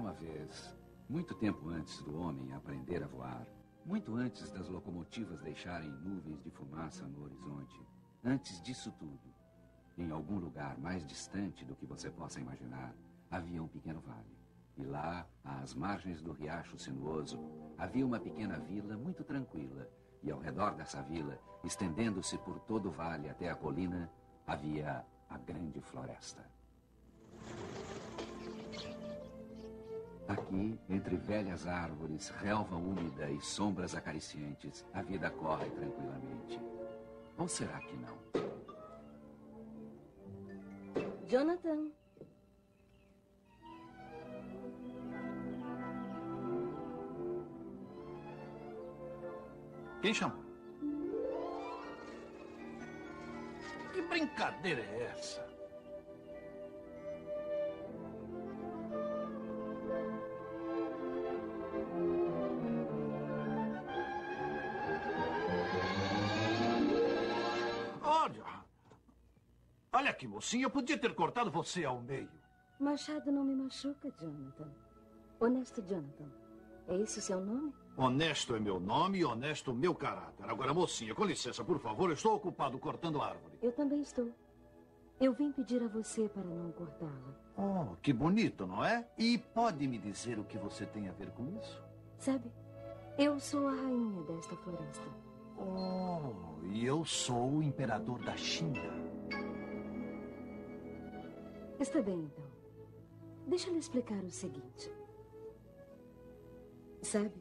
Uma vez, muito tempo antes do homem aprender a voar, muito antes das locomotivas deixarem nuvens de fumaça no horizonte, antes disso tudo, em algum lugar mais distante do que você possa imaginar, havia um pequeno vale. E lá, às margens do riacho sinuoso, havia uma pequena vila muito tranquila. E ao redor dessa vila, estendendo-se por todo o vale até a colina, havia a grande floresta. Aqui, entre velhas árvores, relva úmida e sombras acariciantes, a vida corre tranquilamente. Ou será que não? Jonathan. Quem chama? Que brincadeira é essa? Olha aqui, mocinha, eu podia ter cortado você ao meio. Machado não me machuca, Jonathan. Honesto Jonathan. É esse o seu nome? Honesto é meu nome e honesto meu caráter. Agora, mocinha, com licença, por favor, eu estou ocupado cortando árvore. Eu também estou. Eu vim pedir a você para não cortá-la. Oh, que bonito, não é? E pode me dizer o que você tem a ver com isso? Sabe, eu sou a rainha desta floresta. Oh, e eu sou o imperador da China. Está bem, então. Deixa eu lhe explicar o seguinte. Sabe,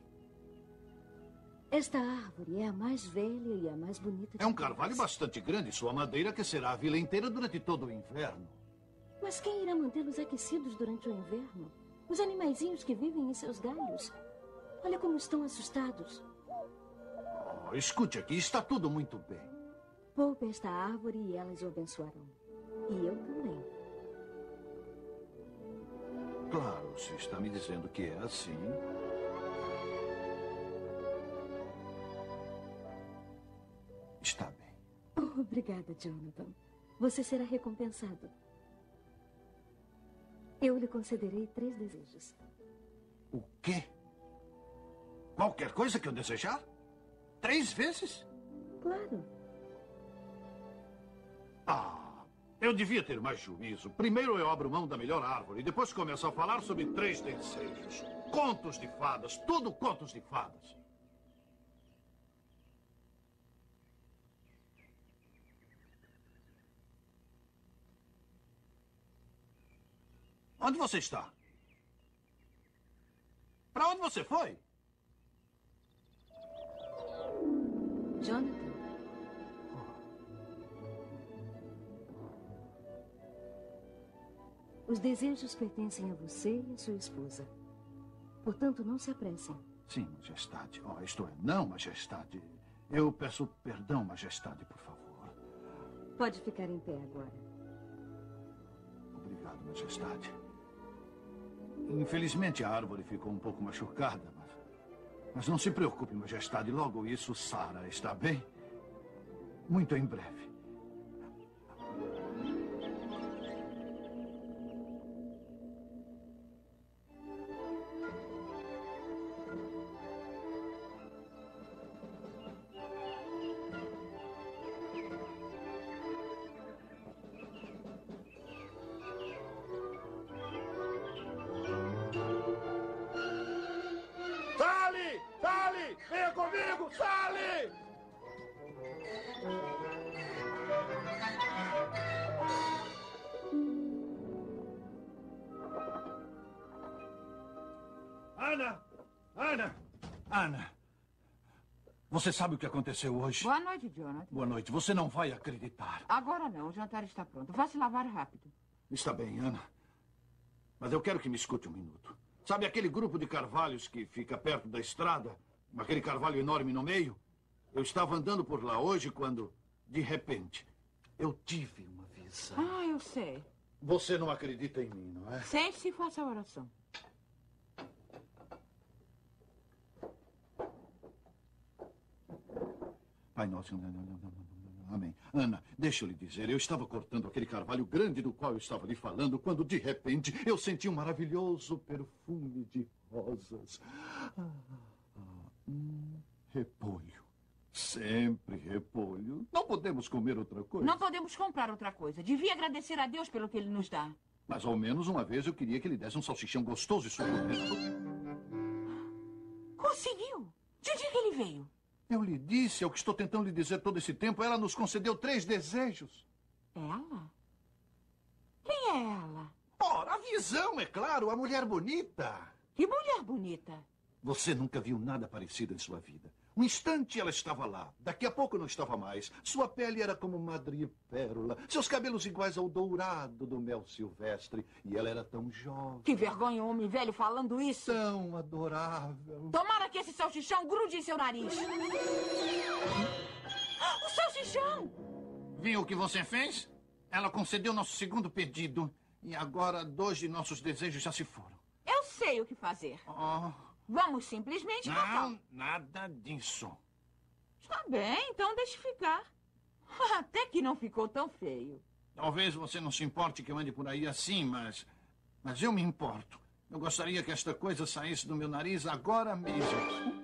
esta árvore é a mais velha e a mais bonita de É um todas. carvalho bastante grande. Sua madeira aquecerá a vila inteira durante todo o inverno. Mas quem irá mantê-los aquecidos durante o inverno? Os animaizinhos que vivem em seus galhos. Olha como estão assustados. Oh, escute aqui, está tudo muito bem. Poupe esta árvore e elas o abençoarão. E eu também. Claro, se está me dizendo que é assim. Está bem. Oh, obrigada, Jonathan. Você será recompensado. Eu lhe concederei três desejos. O quê? Qualquer coisa que eu desejar? Três vezes? Claro. Ah, eu devia ter mais juízo. Primeiro eu abro mão da melhor árvore, depois começo a falar sobre três desejos. Contos de fadas, tudo contos de fadas. Onde você está? Para onde você foi? Jonathan. Os desejos pertencem a você e a sua esposa. Portanto, não se apressem. Sim, majestade. Oh, isto é, não, majestade. Eu peço perdão, majestade, por favor. Pode ficar em pé agora. Obrigado, majestade. Infelizmente a árvore ficou um pouco machucada, mas. Mas não se preocupe, majestade. Logo isso sara, está bem? Muito em breve. Ana! Você sabe o que aconteceu hoje? Boa noite, Jonathan. Boa noite. Você não vai acreditar. Agora não, o jantar está pronto. Vá se lavar rápido. Está bem, Ana. Mas eu quero que me escute um minuto. Sabe aquele grupo de carvalhos que fica perto da estrada? Aquele carvalho enorme no meio? Eu estava andando por lá hoje quando, de repente, eu tive uma visão. Ah, eu sei. Você não acredita em mim, não é? Sente-se e faça a oração. Pai nosso, amém. Ana, deixa eu lhe dizer, eu estava cortando aquele carvalho grande do qual eu estava lhe falando, quando de repente eu senti um maravilhoso perfume de rosas. Ah, ah, hum, repolho. Sempre repolho. Não podemos comer outra coisa. Não podemos comprar outra coisa. Devia agradecer a Deus pelo que ele nos dá. Mas ao menos uma vez eu queria que ele desse um salsichão gostoso e suculento. Conseguiu! De onde é que ele veio? Eu lhe disse, é o que estou tentando lhe dizer todo esse tempo. Ela nos concedeu três desejos. Ela? Quem é ela? Ora, a visão, é claro, a mulher bonita. Que mulher bonita. Você nunca viu nada parecido em sua vida. Um instante ela estava lá, daqui a pouco não estava mais. Sua pele era como madrepérola, seus cabelos iguais ao dourado do mel silvestre. E ela era tão jovem. Que vergonha, homem velho falando isso. Tão adorável. Tomara que esse salsichão grude em seu nariz. O salsichão! Viu o que você fez? Ela concedeu nosso segundo pedido. E agora dois de nossos desejos já se foram. Eu sei o que fazer. Oh, Vamos simplesmente matar. não, nada disso. Está bem, então deixe ficar. Até que não ficou tão feio. Talvez você não se importe que eu ande por aí assim, mas. Mas eu me importo. Eu gostaria que esta coisa saísse do meu nariz agora mesmo.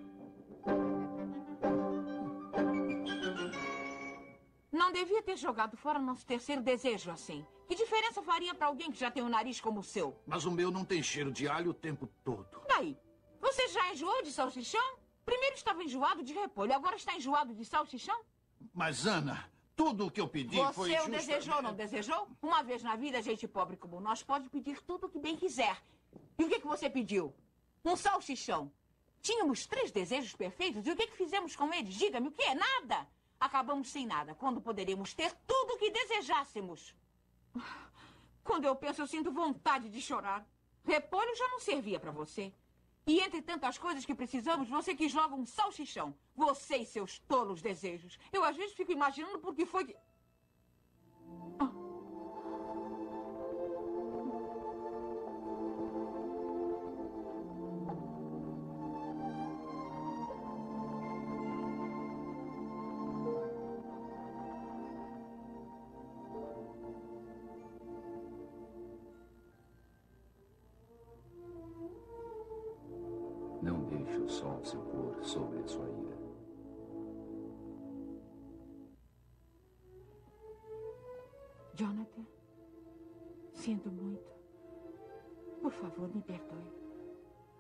Não devia ter jogado fora nosso terceiro desejo assim. Que diferença faria para alguém que já tem um nariz como o seu? Mas o meu não tem cheiro de alho o tempo todo. Daí, você já enjoou de salsichão? Primeiro estava enjoado de repolho, agora está enjoado de salsichão? Mas, Ana, tudo o que eu pedi foi. Você o justamente- desejou, não desejou? Uma vez na vida, gente pobre como nós pode pedir tudo o que bem quiser. E o que, que você pediu? Um salsichão. Tínhamos três desejos perfeitos e o que, que fizemos com eles? Diga-me o que é? Nada. Acabamos sem nada, quando poderíamos ter tudo o que desejássemos. Quando eu penso, eu sinto vontade de chorar. Repolho já não servia para você. E entre tantas coisas que precisamos, você que joga um salsichão. Você e seus tolos desejos. Eu às vezes fico imaginando por que foi que.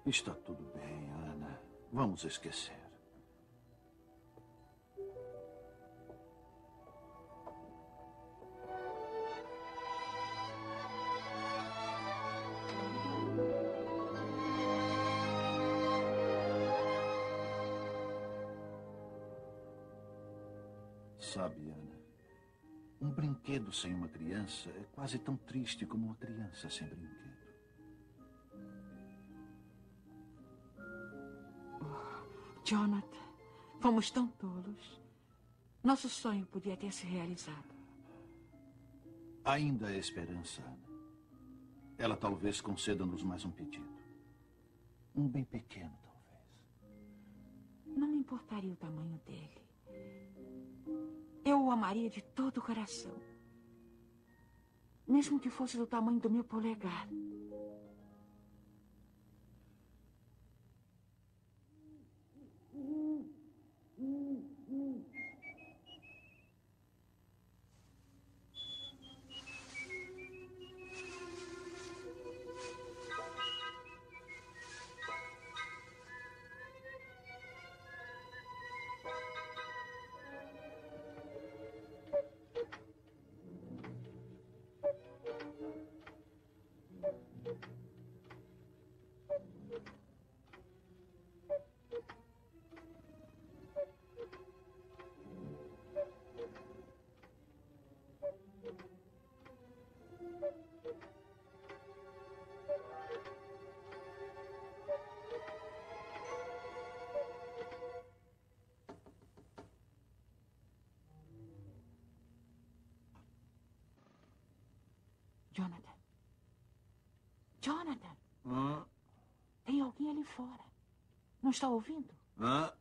Está tudo bem, Ana. Vamos esquecer. Sabe, Ana, um brinquedo sem uma criança é quase tão triste como uma criança sem brinquedo. Jonathan, fomos tão tolos. Nosso sonho podia ter se realizado. Ainda há esperança. Ela talvez conceda-nos mais um pedido. Um bem pequeno, talvez. Não me importaria o tamanho dele. Eu o amaria de todo o coração. Mesmo que fosse do tamanho do meu polegar. Jonathan. Jonathan. Hã? Tem alguém ali fora. Não está ouvindo? Hã?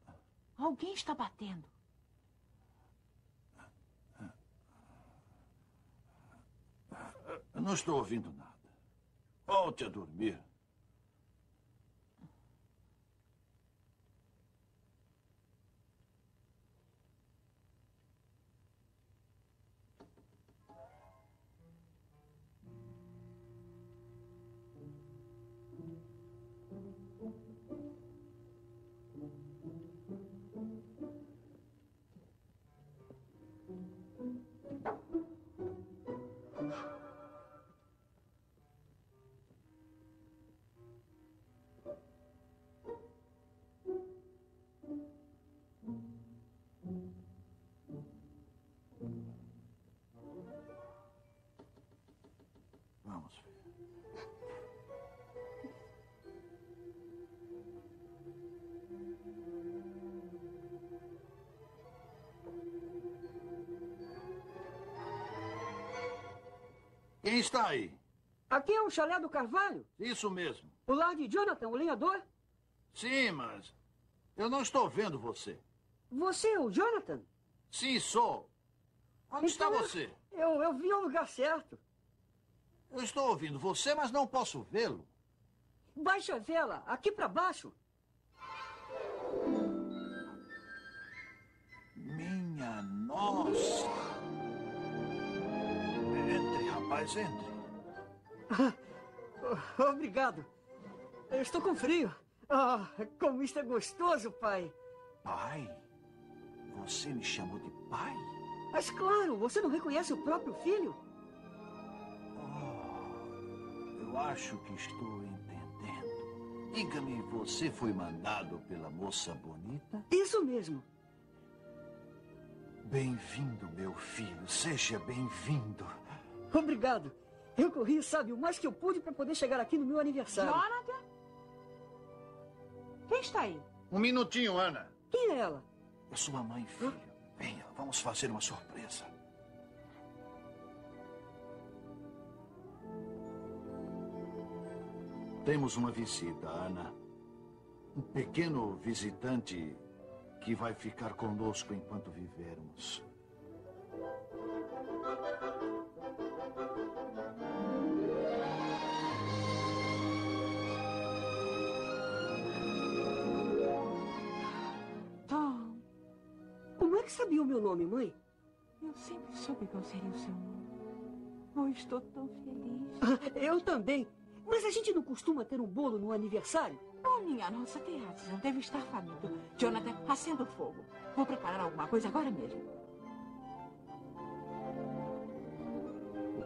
Alguém está batendo. Eu não estou ouvindo nada. Volte a dormir. Quem está aí? Aqui é o chalé do Carvalho. Isso mesmo. O lar de Jonathan, o lenhador. Sim, mas eu não estou vendo você. Você é o Jonathan? Sim, sou. Onde está Então, você? Eu, eu vi ao lugar certo. Eu estou ouvindo você, mas não posso vê-lo. Baixa a vela, aqui para baixo. Minha nossa! Rapaz, entre. Obrigado. Eu estou com frio. Ah, como isto é gostoso, pai. Pai? Você me chamou de pai? Mas claro, você não reconhece o próprio filho? Oh, eu acho que estou entendendo. Diga-me, você foi mandado pela moça bonita? Isso mesmo. Bem-vindo, meu filho. Seja bem-vindo. Obrigado. Eu corri, sabe, o mais que eu pude para poder chegar aqui no meu aniversário. Jonathan? Quem está aí? Um minutinho, Ana. Quem é ela? É sua mãe, filho. Venha, vamos fazer uma surpresa. Temos uma visita, Ana. Um pequeno visitante que vai ficar conosco enquanto vivermos. Tom, Como é que sabia o meu nome, mãe? eu sempre soube qual seria o seu nome. Oh, estou tão feliz. Ah, Eu também. Mas a gente não costuma ter um bolo no aniversário? Oh, minha nossa, tem razão. Deve estar faminto. Jonathan, acenda o fogo. Vou preparar alguma coisa agora mesmo.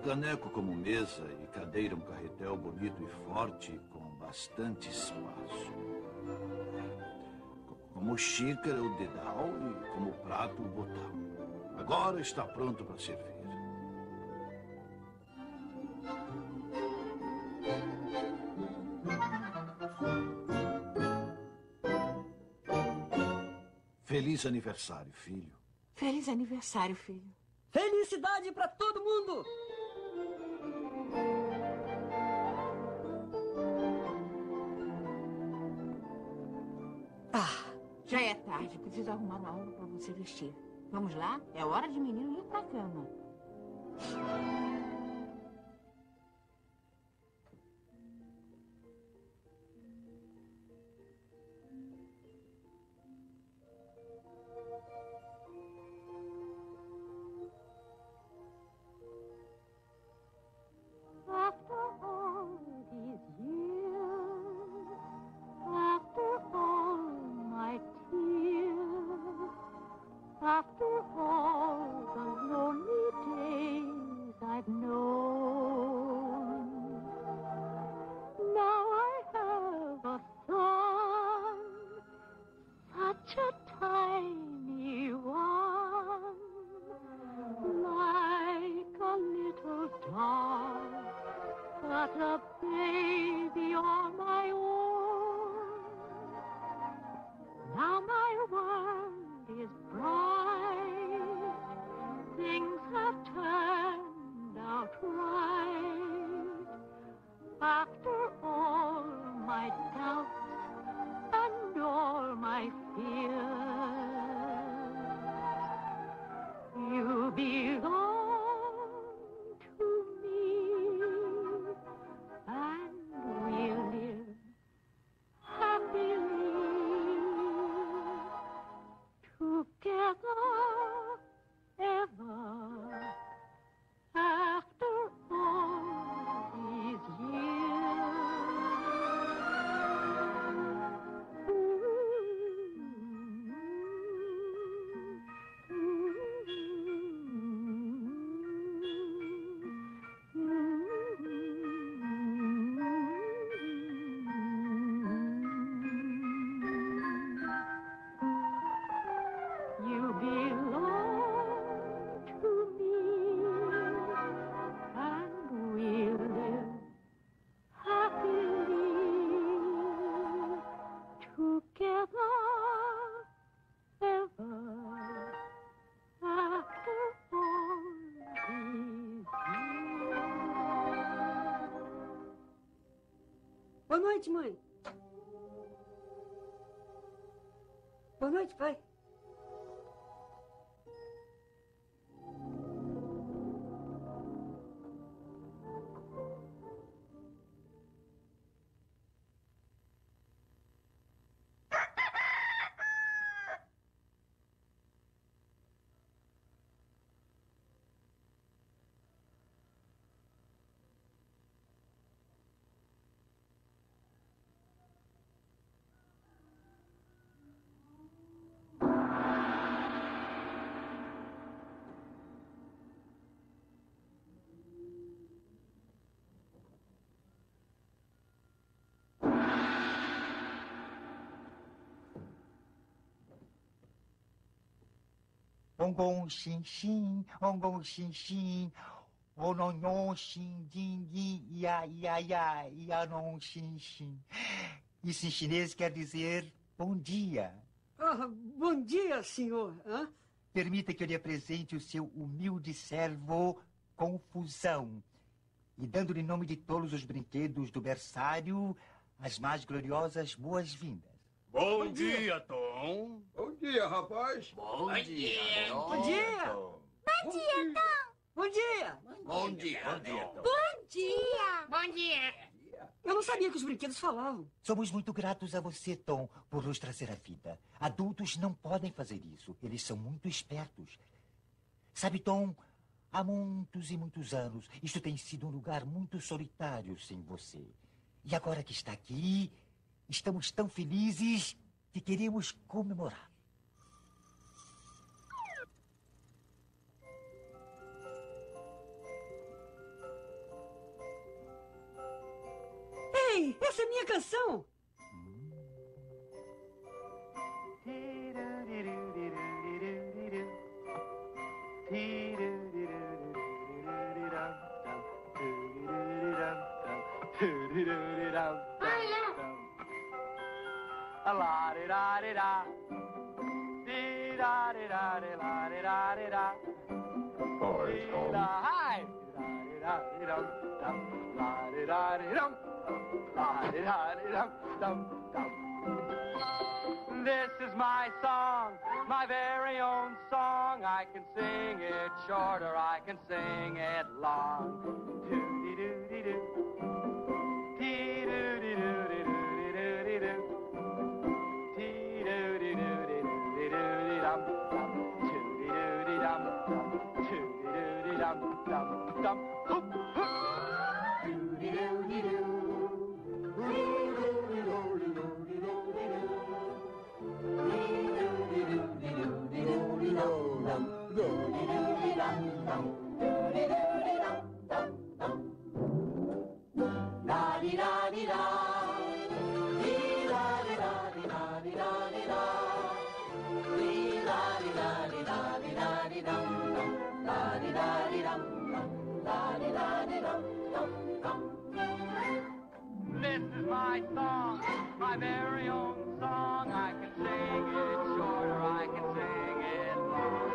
Caneco como mesa e cadeira um carretel bonito e forte com bastante espaço. Como xícara o dedal e como prato o botão. Agora está pronto para servir. Feliz aniversário, filho. Feliz aniversário, filho. Felicidade para todo mundo! Preciso arrumar uma roupa para você vestir. Vamos lá? É hora de menino ir pra cama. Noite, mãe. Boa noite, pai. Ong gong xin xin, ong gong xin xin, o non non xin din yin, ia ia ia, ia non xin xin. Isso em chinês quer dizer bom dia. Ah, bom dia, senhor. Hã? Permita que eu lhe apresente o seu humilde servo Confusão. E dando-lhe em nome de todos os brinquedos do berçário, as mais gloriosas boas-vindas. Bom, dia, Tom. Bom dia, rapaz. Bom, dia. Bom dia. Bom dia, Tom. Bom dia. Bom dia, bom dia, Tom. Bom dia. Bom dia. Eu não sabia que os brinquedos falavam. Somos muito gratos a você, Tom, por nos trazer a vida. Adultos não podem fazer isso. Eles são muito espertos. Sabe, Tom, há muitos e muitos anos, isto tem sido um lugar muito solitário sem você. E agora que está aqui, estamos tão felizes que queremos comemorar. Da. Di da hi. This is my song, my very own song. I can sing it short or I can sing it long. my song, my very own song. I can sing it short or I can sing it long.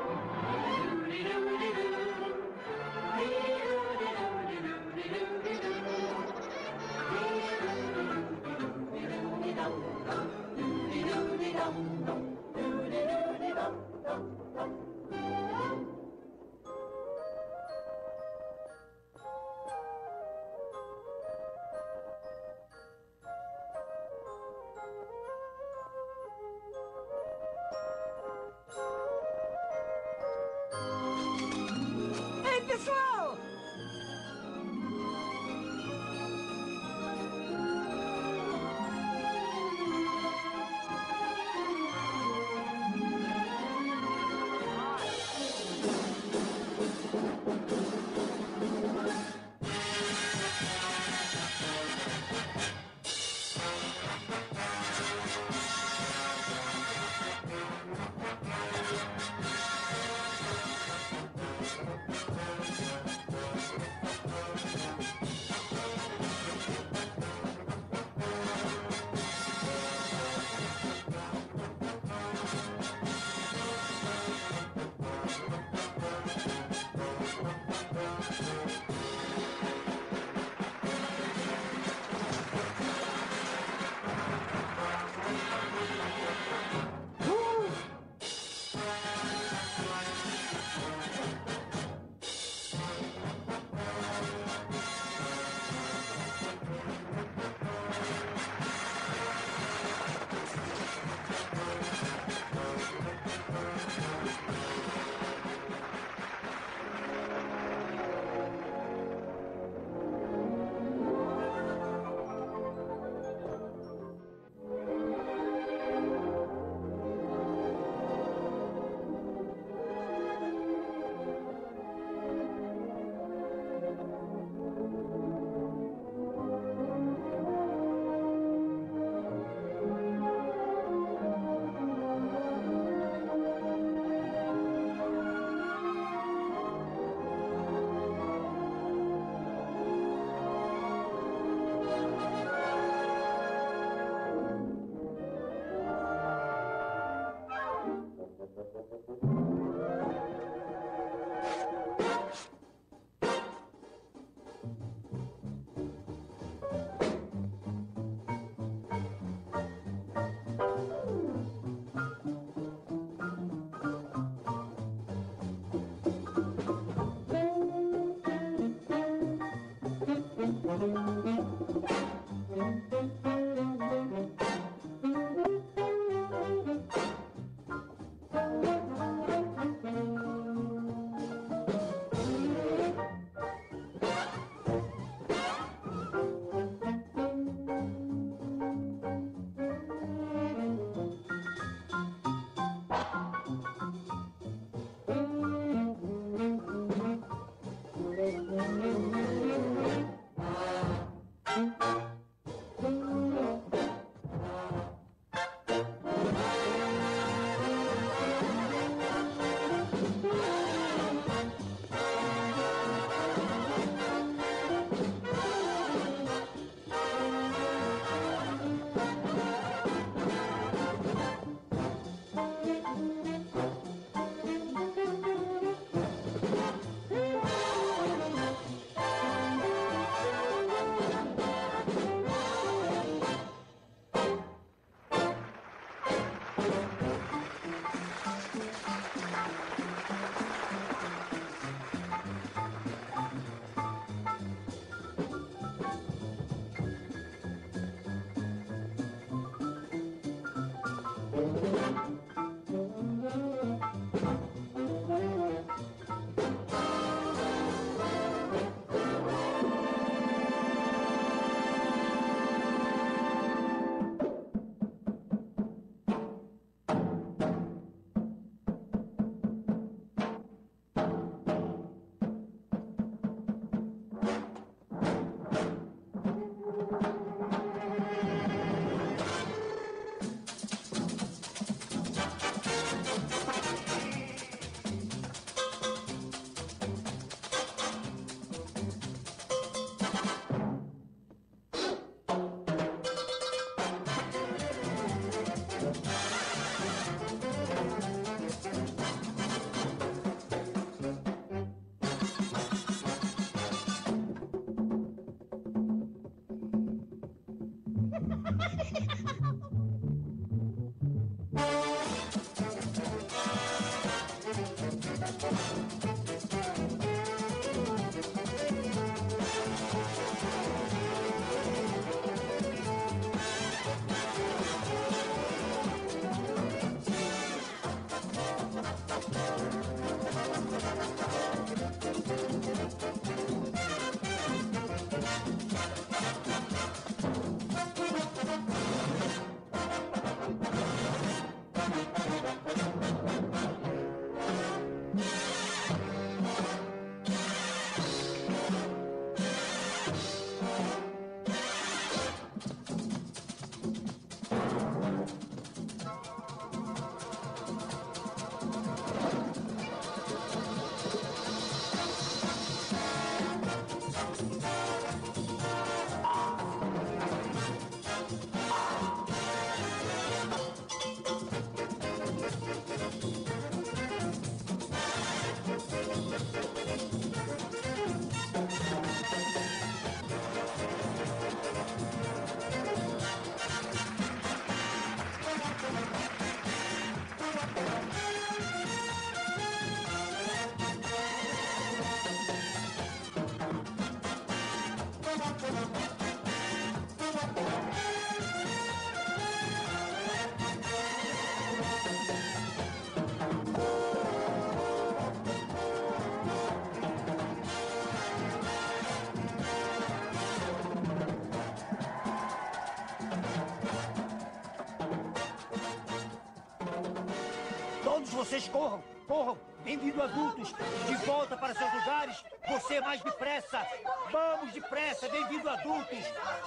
Vocês corram, corram. Bem-vindo, adultos. De volta para seus lugares. Você mais depressa. Vamos depressa. Bem-vindo, adultos.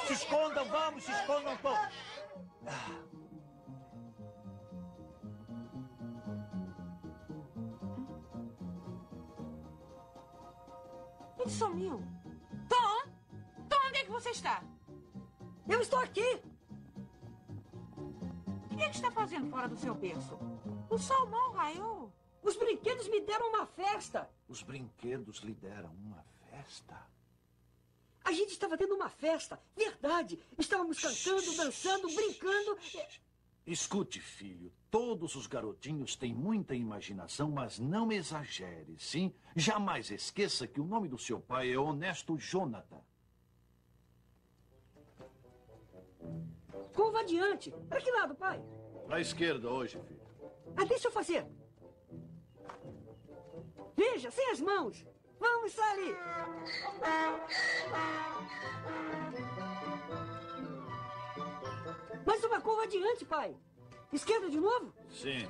Se escondam, vamos, se escondam todos. Ele sumiu. Tom? Tom, onde é que você está? Eu estou aqui. O que é que está fazendo fora do seu berço? O sol mal raiou. Os brinquedos me deram uma festa. Os brinquedos lhe deram uma festa. A gente estava tendo uma festa. Verdade. Estávamos cantando, dançando, brincando. Escute, filho. Todos os garotinhos têm muita imaginação, mas não exagere, sim? Jamais esqueça que o nome do seu pai é Honesto Jonathan. Curva adiante. Para que lado, pai? Para a esquerda hoje, filho. Ah, deixa eu fazer. Veja, sem as mãos. Vamos, Sally. Mais uma curva adiante, pai. Esquerda de novo? Sim.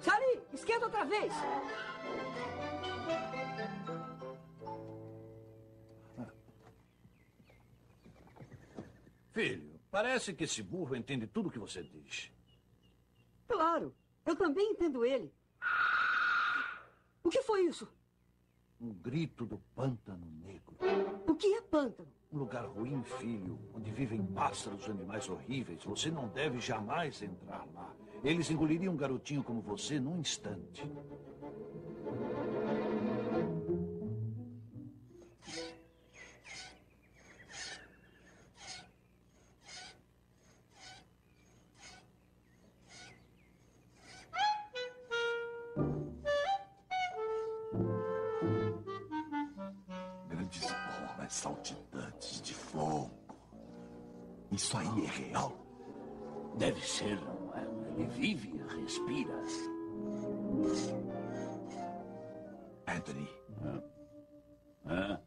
Sally, esquerda outra vez. Filho, parece que esse burro entende tudo o que você diz. Claro, eu também entendo ele. O que foi isso? Um grito do pântano negro. O que é pântano? Um lugar ruim, filho, onde vivem pássaros e animais horríveis. Você não deve jamais entrar lá. Eles engoliriam um garotinho como você num instante. Saltitantes de fogo. Isso aí é real? Deve ser, não é? Ele vive e respira. Anthony. Hã?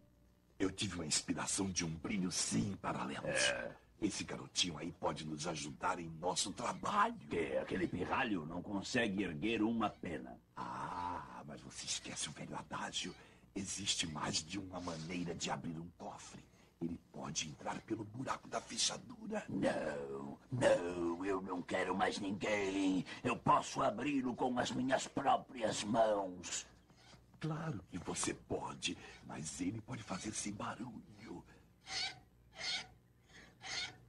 Eu tive uma inspiração de um brilho sem paralelos. Esse garotinho aí pode nos ajudar em nosso trabalho. Que aquele pirralho não consegue erguer uma pena. Ah, mas você esquece o velho adágio. Existe mais de uma maneira de abrir um cofre. Ele pode entrar pelo buraco da fechadura. Não, não, eu não quero mais ninguém. Eu posso abri-lo com as minhas próprias mãos. Claro que você pode, mas ele pode fazer sem barulho.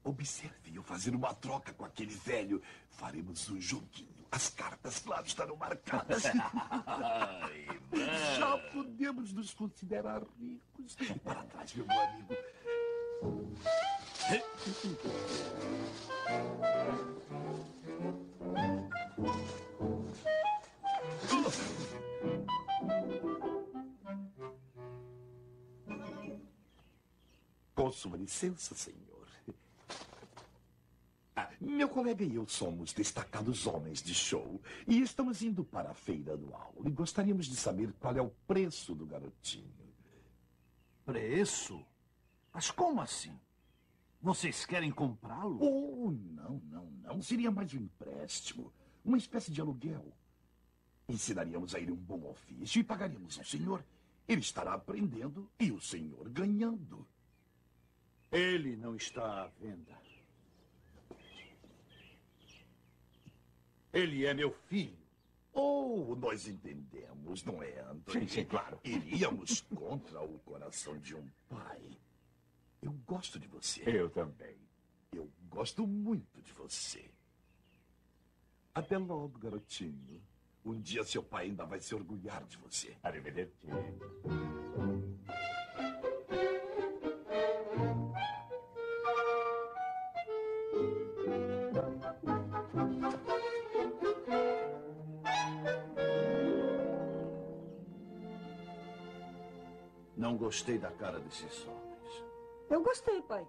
Observe eu fazer uma troca com aquele velho. Faremos um joguinho. As cartas, claro, estarão marcadas. Ai, Já podemos nos considerar ricos. Para trás, meu amigo. Com sua licença, senhor. Meu colega e eu somos destacados homens de show e estamos indo para a feira anual e gostaríamos de saber qual é o preço do garotinho. Preço? Mas como assim? Vocês querem comprá-lo? Oh, não, não, não. Seria mais um empréstimo. Uma espécie de aluguel. Ensinaríamos a ele um bom ofício e pagaríamos ao senhor. Ele estará aprendendo e o senhor ganhando. Ele não está à venda. Ele é meu filho. Oh, nós entendemos, não é, Anthony? Sim, sim, claro. Iríamos contra o coração de um pai. Eu gosto de você. Eu também. Eu gosto muito de você. Até logo, garotinho. Um dia seu pai ainda vai se orgulhar de você. Arrivederci. Não gostei da cara desses homens. Eu gostei, pai.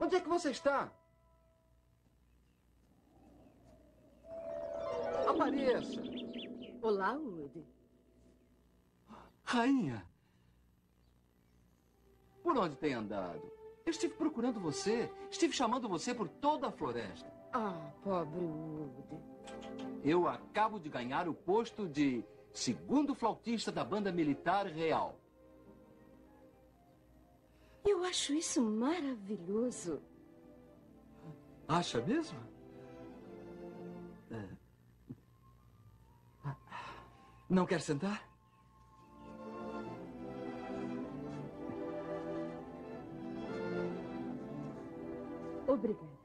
Onde é que você está? Olá, Woody. Rainha! Por onde tem andado? Eu estive procurando você. Estive chamando você por toda a floresta. Ah, pobre Woody. Eu acabo de ganhar o posto de segundo flautista da banda militar real. Eu acho isso maravilhoso. Acha mesmo? Não quer sentar? Obrigada.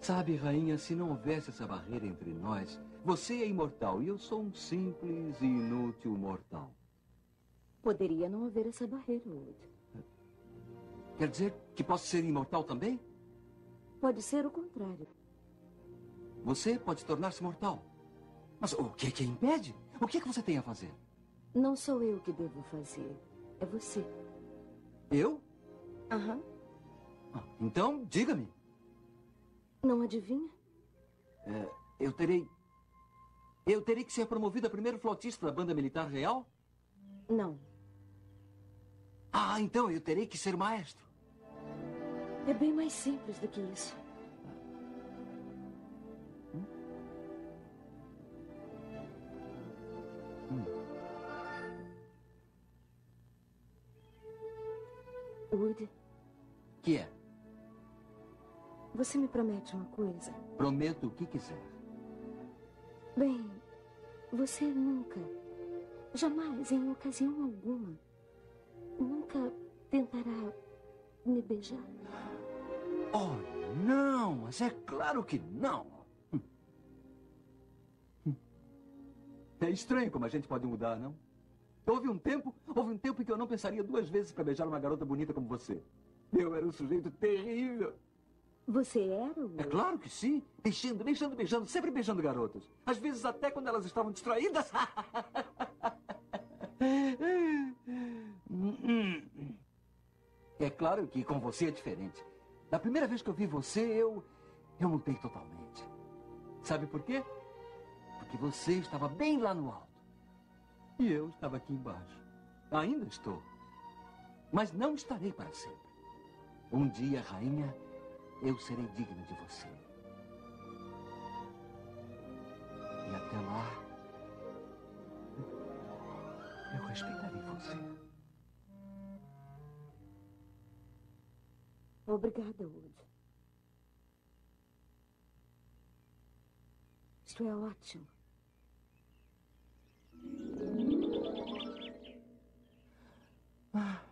Sabe, rainha, se não houvesse essa barreira entre nós, você é imortal e eu sou um simples e inútil mortal. Poderia não haver essa barreira, Woody. Quer dizer que posso ser imortal também? Pode ser o contrário. Você pode tornar-se mortal. Mas o que é que impede? O que é que você tem a fazer? Não sou eu que devo fazer. É você. Eu? Aham. Ah, Então, diga-me. Não adivinha? É, eu terei. Eu terei que ser promovido a primeiro flautista da banda militar real? Não. Ah, então eu terei que ser maestro. É bem mais simples do que isso. Woody, Que é? você me promete uma coisa? Prometo o que quiser. Bem, você nunca, jamais, em ocasião alguma, nunca tentará me beijar. Oh, não, mas é claro que não. É estranho como a gente pode mudar, não? Houve um tempo, houve um tempo em que eu não pensaria duas vezes para beijar uma garota bonita como você. Eu era um sujeito terrível. Você era? É claro que sim. Beijando, beijando, beijando, sempre beijando garotas. Às vezes até quando elas estavam distraídas. É claro que com você é diferente. Da primeira vez que eu vi você, eu. eu mudei totalmente. Sabe por quê? Porque você estava bem lá no alto. E eu estava aqui embaixo. Ainda estou. Mas não estarei para sempre. Um dia, rainha, eu serei digno de você. E até lá, eu respeitarei você. Obrigada, Wood. Isto é ótimo. Ah.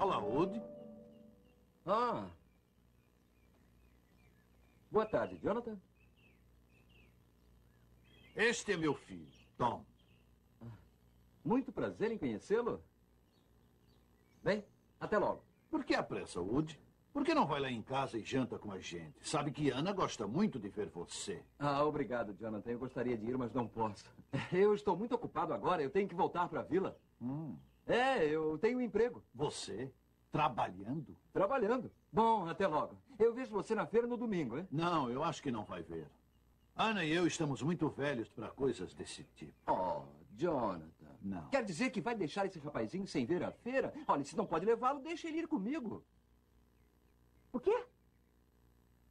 Olá, Woody. Ah. Boa tarde, Jonathan. Este é meu filho, Tom. Muito prazer em conhecê-lo. Bem, até logo. Por que a pressa, Woody? Por que não vai lá em casa e janta com a gente? Sabe que Ana gosta muito de ver você. Ah, obrigado, Jonathan. Eu gostaria de ir, mas não posso. Eu estou muito ocupado agora. Eu tenho que voltar para a vila. Hum. É, eu tenho um emprego. Você? Trabalhando? Trabalhando. Bom, até logo. Eu vejo você na feira no domingo, hein? Não, eu acho que não vai ver. Ana e eu estamos muito velhos para coisas desse tipo. Oh, Jonathan. Não. Quer dizer que vai deixar esse rapazinho sem ver a feira? Olha, se não pode levá-lo, deixa ele ir comigo. O quê?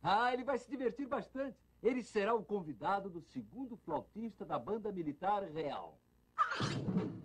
Ah, ele vai se divertir bastante. Ele será o convidado do segundo flautista da banda militar real. Step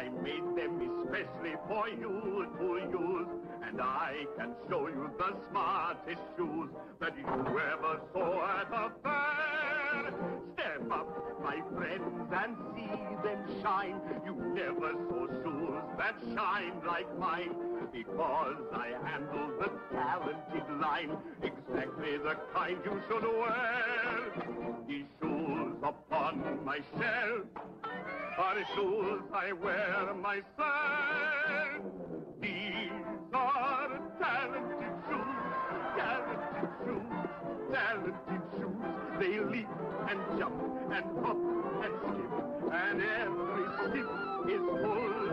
I made them especially for you to use. And I can show you the smartest shoes that you ever saw at a fair. Step up, my friends, and see them shine. You never saw shoes that shine like mine. Because I handle the talented line, exactly the kind you should wear. These shoes upon my shelf are shoes I wear myself. These are talented shoes, talented shoes, talented shoes. They leap and jump and hop and skip, and every step is full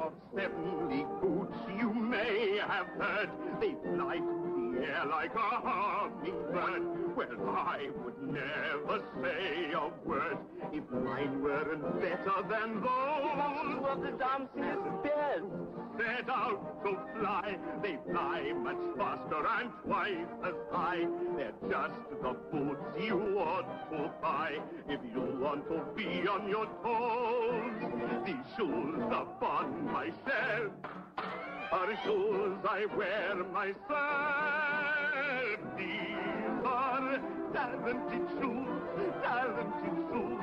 Of seventy boots you may have heard, they fly through the air like a hummingbird. Well, I would never say a word if mine weren't better than those of the dancing bears. Set out to fly, they fly much faster and twice as high. They're just the boots you ought to buy if you want to be on your toes. These shoes upon myself are shoes I wear myself. These are talented shoes, talented shoes,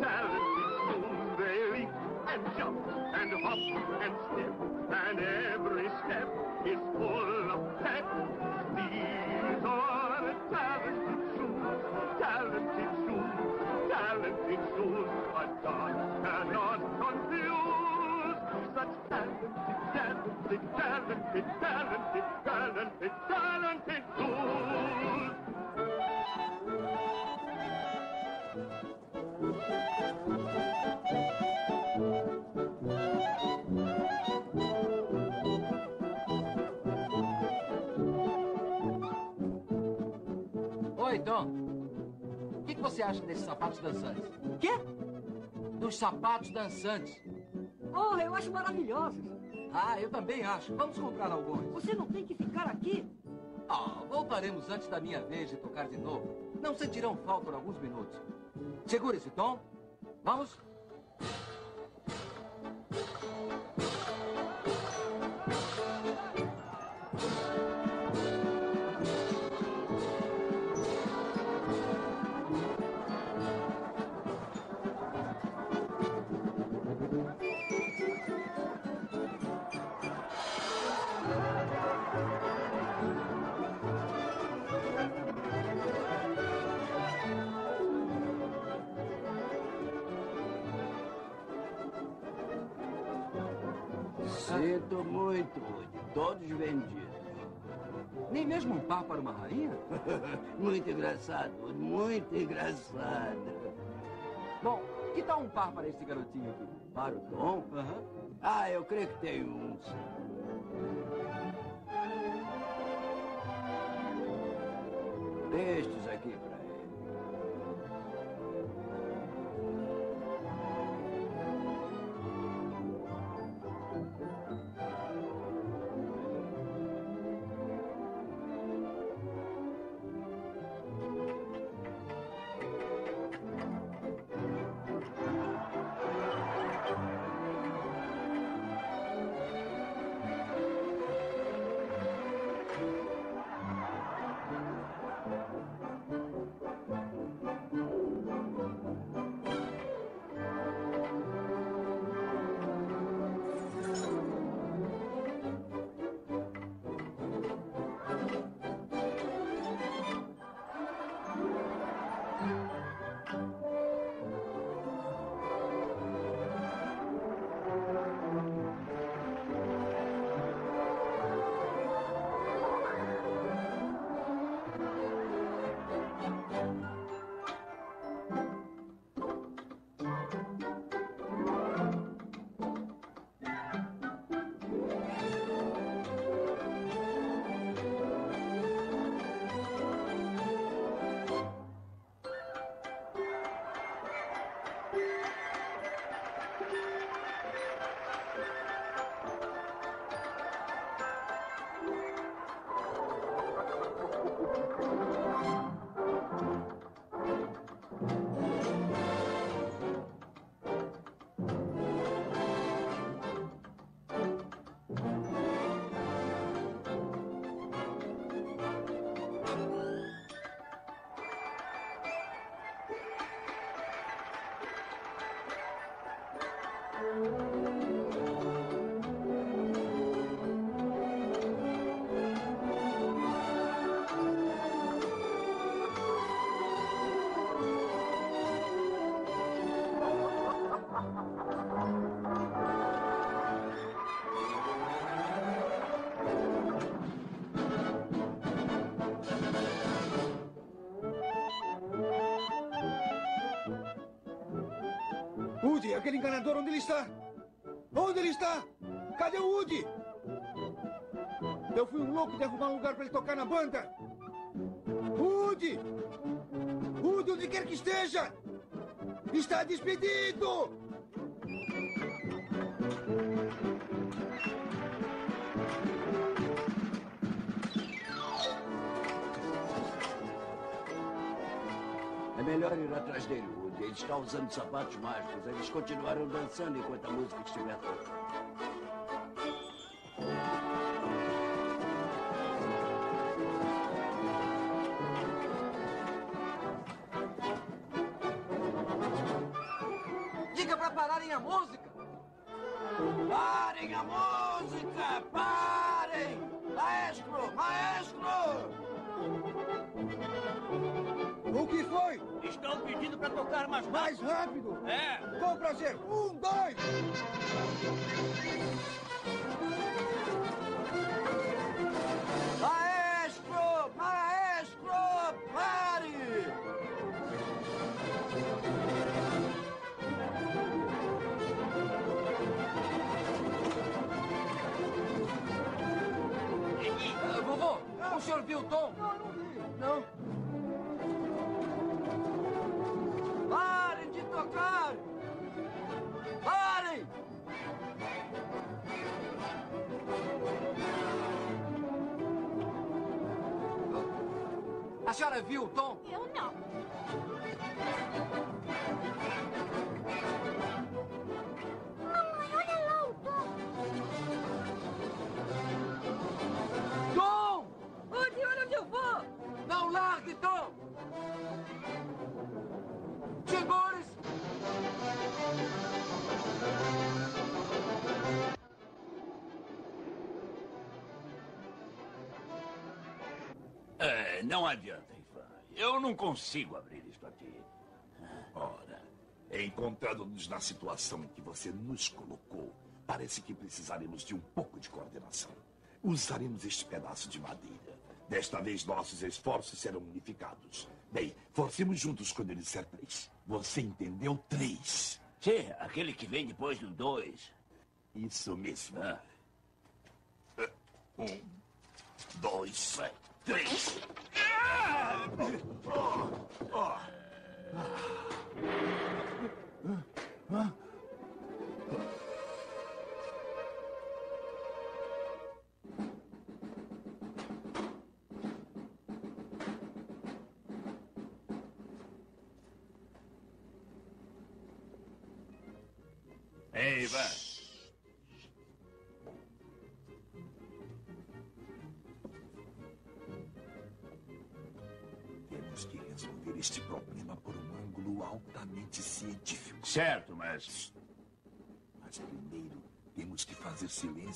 talented shoes. They leap and jump and hop and step, and every step is full of talented, talented, talented, talented shoes. Oi, Tom. O que, que você acha desses sapatos dançantes? Quê? Dos sapatos dançantes. Oh, eu acho maravilhosos. Ah, eu também acho. Vamos comprar alguns. Você não tem que ficar aqui. Ah, voltaremos antes da minha vez de tocar de novo. Não sentirão falta por alguns minutos. Segure-se, Tom. Vamos? Todos vendidos. Nem mesmo um par para uma rainha? muito engraçado. Muito engraçado. Bom, que tal um par para esse garotinho aqui? Para o Tom? Aham. Ah, eu creio que tem uns. Estes aqui para ele. Woody, aquele enganador, onde ele está? Onde ele está? Cadê o Woody? Eu fui um louco derrubar um lugar para ele tocar na banda. Woody! Woody, onde quer que esteja! Está despedido! É melhor ir atrás dele, Woody. Ele está usando sapatos mágicos. Eles continuarão dançando enquanto a música estiver tocando. Mais Mais rápido! É! Com prazer! Um, dois! Maestro! Maestro! Pare! Ah, vovô, o senhor viu o Tom? A senhora viu o Tom? Eu não. Não adianta, Ivan. Eu não consigo abrir isto aqui. Ora, encontrando-nos na situação em que você nos colocou, parece que precisaremos de um pouco de coordenação. Usaremos este pedaço de madeira. Desta vez, nossos esforços serão unificados. Bem, forcemos juntos quando eu disser três. Você entendeu? Três. Sim, aquele que vem depois do dois. Isso mesmo. Ah. Um, dois, três. Ei,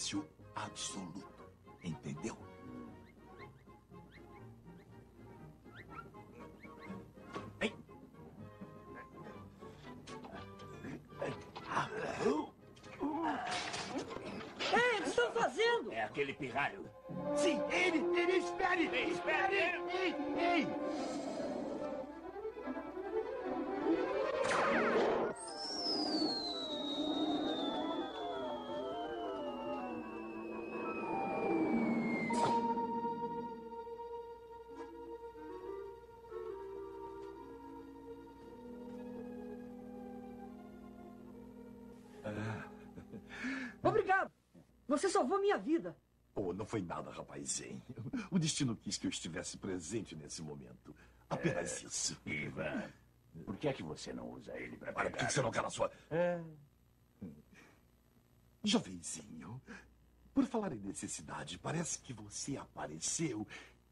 silêncio absoluto. Entendeu? Ei, o que estão fazendo? é aquele pirralho. Sim, ele, ele, espere! Ei, espere! Ei, Você salvou minha vida. Oh, não foi nada, rapazinho. O destino quis que eu estivesse presente nesse momento. Apenas isso. Ivan, por que é que você não usa ele para Olha, por que que você não cala a sua... É. Jovenzinho, por falar em necessidade, parece que você apareceu.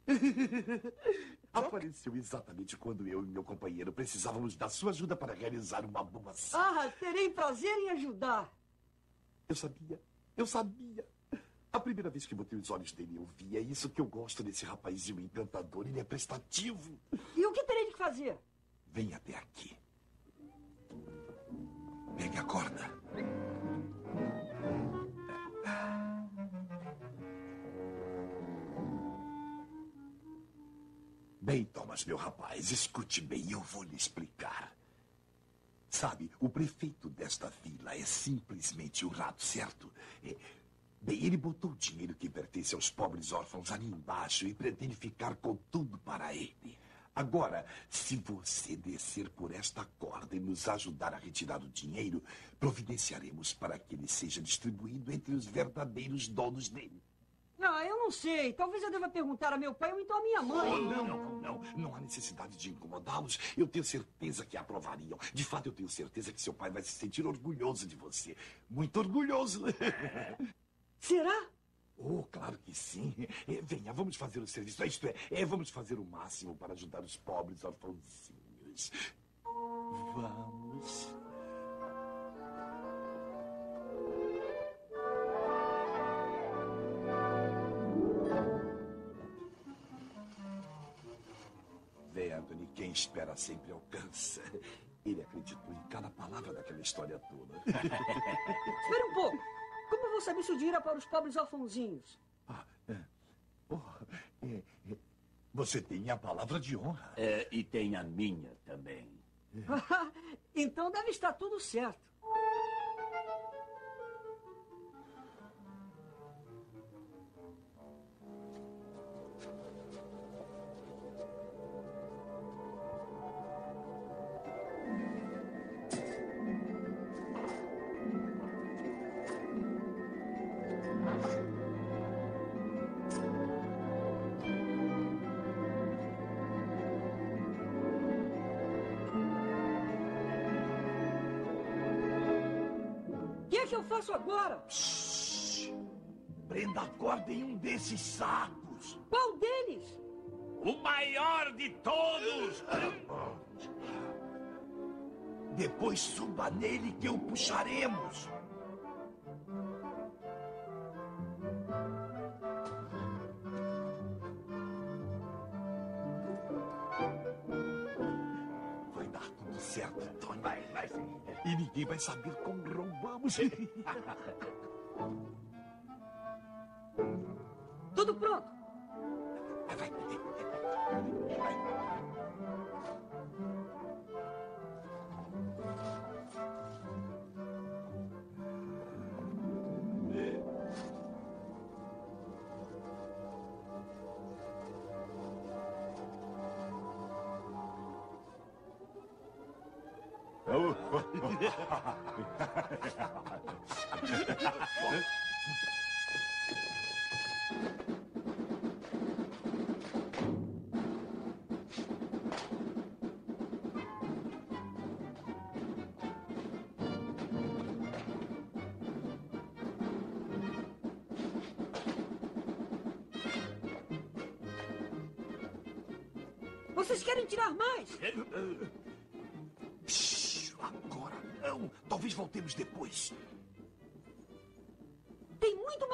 apareceu exatamente quando eu e meu companheiro precisávamos da sua ajuda para realizar uma boa ação. Ah, terei prazer em ajudar. Eu sabia, eu sabia. A primeira vez que botei os olhos nele, eu vi. É isso que eu gosto desse rapazinho encantador. Ele é prestativo. E o que terei de fazer? Vem até aqui. Pegue a corda. Bem, Thomas, meu rapaz, escute bem, eu vou lhe explicar. Sabe, o prefeito desta vila é simplesmente o rato, certo? É, Bem, ele botou o dinheiro que pertence aos pobres órfãos ali embaixo e pretende ficar com tudo para ele. Agora, se você descer por esta corda e nos ajudar a retirar o dinheiro, providenciaremos para que ele seja distribuído entre os verdadeiros donos dele. Ah, eu não sei. Talvez eu deva perguntar a meu pai ou então a minha mãe. Oh, não, não, não. Não há necessidade de incomodá-los. Eu tenho certeza que aprovariam. De fato, eu tenho certeza que seu pai vai se sentir orgulhoso de você. Muito orgulhoso. Será? Oh, claro que sim. É, venha, vamos fazer o serviço. Isto é, é, vamos fazer o máximo para ajudar os pobres orfãozinhos. Vamos. Quem espera sempre alcança. Ele acreditou em cada palavra daquela história toda. Espere um pouco. Como vou saber se o dinheiro é para os pobres alfonzinhos? Oh, é, é, você tem a palavra de honra. É, e tem a minha também. então deve estar tudo certo. Prenda a corda em um desses sacos. Qual deles? O maior de todos! Depois suba nele que o puxaremos. Vai dar tudo certo, Tony. Vai, vai sim. E ninguém vai saber como roubamos. Tudo pronto. Vocês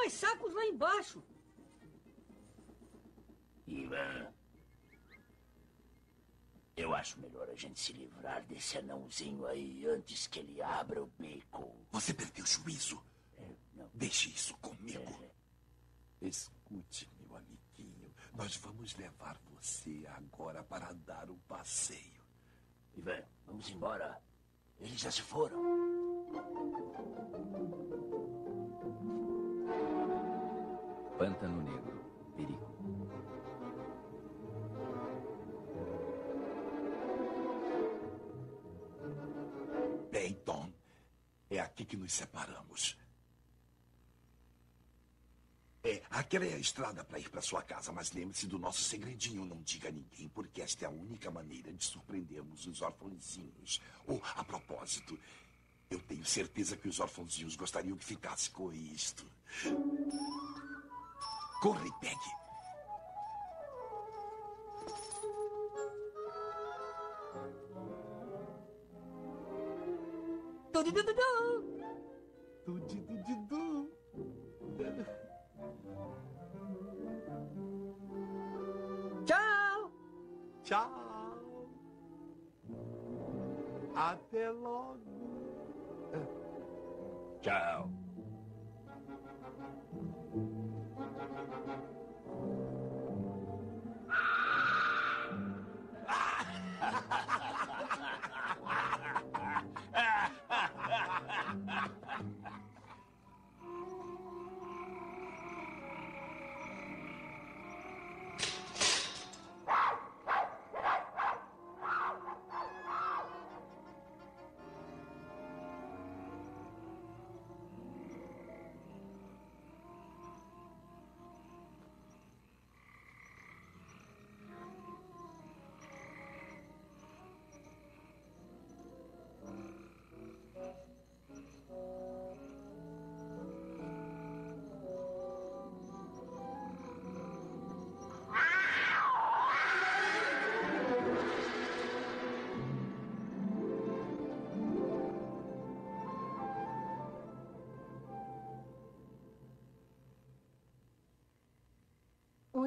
mais sacos lá embaixo. Ivan. Eu acho melhor a gente se livrar desse anãozinho aí antes que ele abra o bico. Você perdeu o juízo. não. Deixe isso comigo. Escute, meu amiguinho. Nós vamos levar você agora para dar um passeio. Ivan, vamos embora. Eles já se foram. Pântano Negro, perigo. Bem, Tom, é aqui que nos separamos. É, aquela é a estrada para ir para sua casa, mas lembre-se do nosso segredinho. Não diga a ninguém, porque esta é a única maneira de surpreendermos os orfãozinhos. Oh, a propósito, eu tenho certeza que os orfãozinhos gostariam que ficasse com isto. Corre e pegue. Tudidudu. Tchau. Tchau. Até logo. Tchau.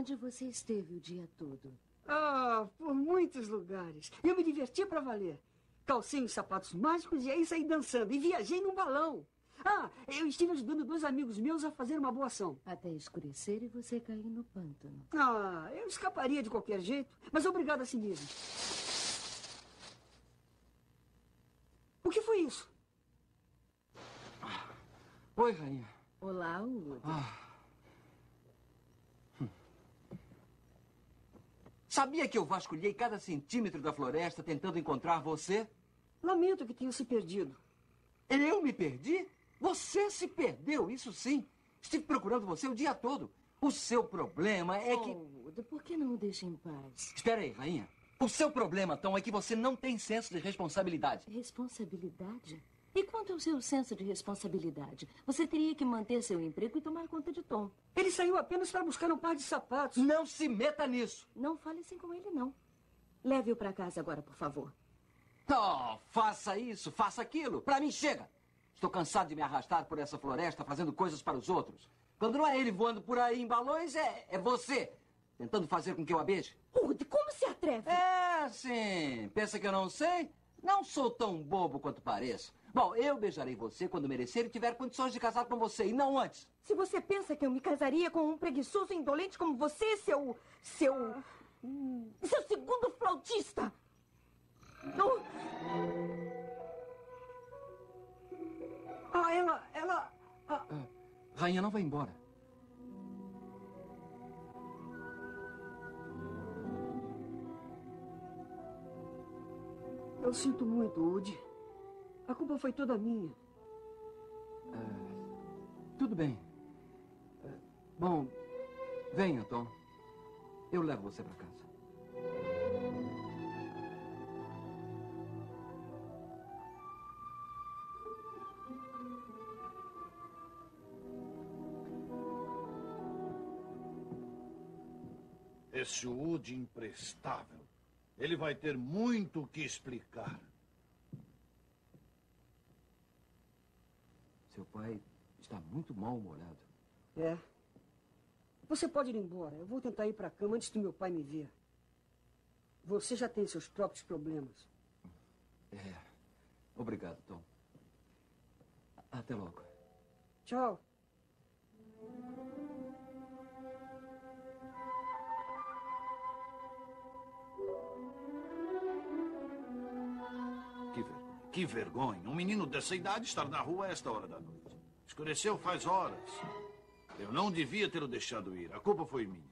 Onde você esteve o dia todo? Ah, Ah, por muitos lugares. Eu me diverti para valer. Calcei uns sapatos mágicos e aí saí dançando. E viajei num balão. Ah, eu estive ajudando dois amigos meus a fazer uma boa ação. Até escurecer e você cair no pântano. Ah, eu escaparia de qualquer jeito, mas obrigado a si mesmo. O que foi isso? Oi, rainha. Olá, Woody. Sabia que eu vasculhei cada centímetro da floresta tentando encontrar você? Lamento que tenha se perdido. Eu me perdi? Você se perdeu, isso sim. Estive procurando você o dia todo. O seu problema é que. Oh, por que não o deixa em paz? Espera aí, rainha. O seu problema, Tom, é que você não tem senso de responsabilidade. Responsabilidade? E quanto ao seu senso de responsabilidade? Você teria que manter seu emprego e tomar conta de Tom. Ele saiu apenas para buscar um par de sapatos. Não se meta nisso. Não fale assim com ele, não. Leve-o para casa agora, por favor. Oh, faça isso, faça aquilo. Para mim, chega. Estou cansado de me arrastar por essa floresta fazendo coisas para os outros. Quando não é ele voando por aí em balões, é, é você tentando fazer com que eu a beije. Rude, como se atreve? É, sim. Pensa que eu não sei? Não sou tão bobo quanto pareço. Bom, eu beijarei você quando merecer e tiver condições de casar com você, e não antes. Se você pensa que eu me casaria com um preguiçoso indolente como você, seu. seu. seu segundo flautista! Não. Ah, ela. ela. Ah, rainha, não vai embora. Eu sinto muito, Woody. A culpa foi toda minha. Tudo bem. É, Bom, venha, Tom. Eu levo você para casa. Esse Woody imprestável. Ele vai ter muito o que explicar. Seu pai está muito mal-humorado. É. Você pode ir embora. Eu vou tentar ir para a cama antes do meu pai me ver. Você já tem seus próprios problemas. É. Obrigado, Tom. Até logo. Tchau. Que vergonha. Um menino dessa idade estar na rua a esta hora da noite. Escureceu faz horas. Eu não devia ter o deixado ir. A culpa foi minha.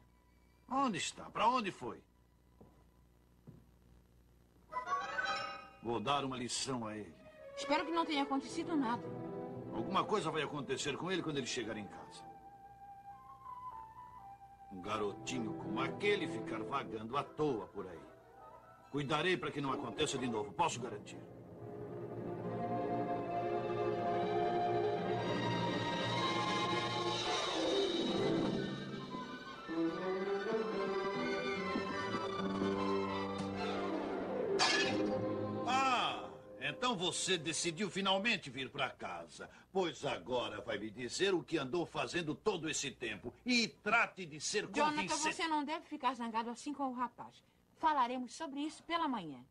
Onde está? Para onde foi? Vou dar uma lição a ele. Espero que não tenha acontecido nada. Alguma coisa vai acontecer com ele quando ele chegar em casa. Um garotinho como aquele ficar vagando à toa por aí. Cuidarei para que não aconteça de novo, posso garantir. Você decidiu finalmente vir para casa. Pois agora vai me dizer o que andou fazendo todo esse tempo. E trate de ser Jonathan, convincente. você não deve ficar zangado assim com o rapaz. Falaremos sobre isso pela manhã.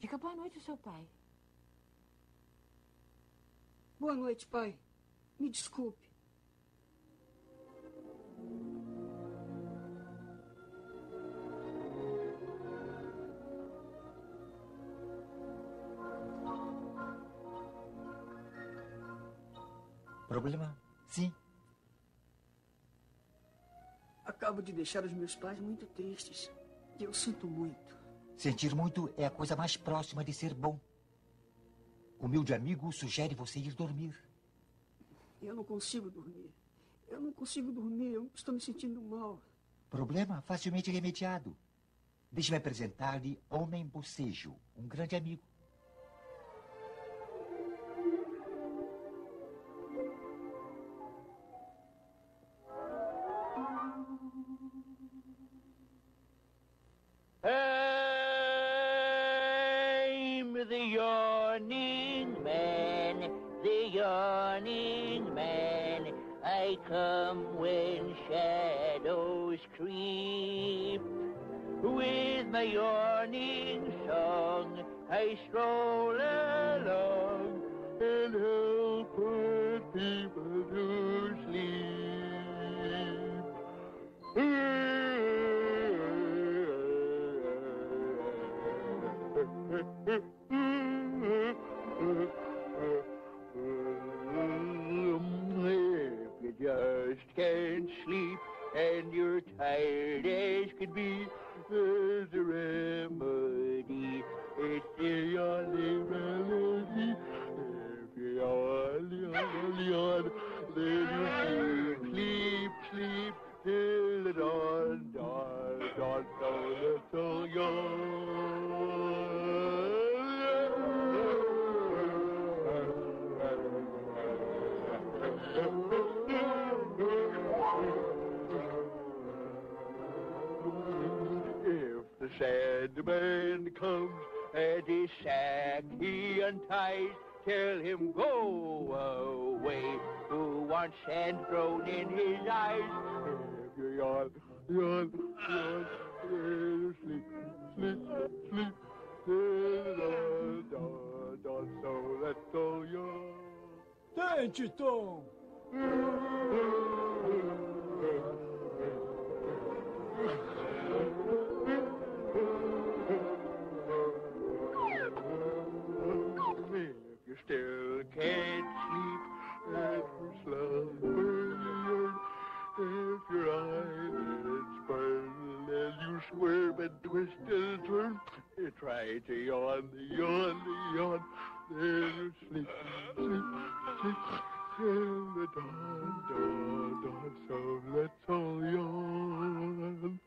Diga boa noite ao seu pai. Boa noite, pai. Me desculpe. Problema? Sim. Acabo de deixar os meus pais muito tristes. E eu sinto muito. Sentir muito é a coisa mais próxima de ser bom. Humilde amigo sugere você ir dormir. Eu não consigo dormir. Eu não consigo dormir. Eu estou me sentindo mal. Problema facilmente remediado. Deixe-me apresentar-lhe Homem Bocejo, um grande amigo. Yawning man, the yawning man. I come when shadows creep. With my yawning song, I stroll along and help put people be, Sandman comes and his sack he unties, tell him go away. Who wants sand thrown in his eyes? If you yawn, yawn, yawn, then sleep, sleep, sleep, dawn, dawn, dawn, so let's all yawn. Tente, Tom. squirm and twist and turn, you try to yawn, yawn, yawn, then sleep, sleep, sleep till the dawn, dawn, dawn. So let's all yawn.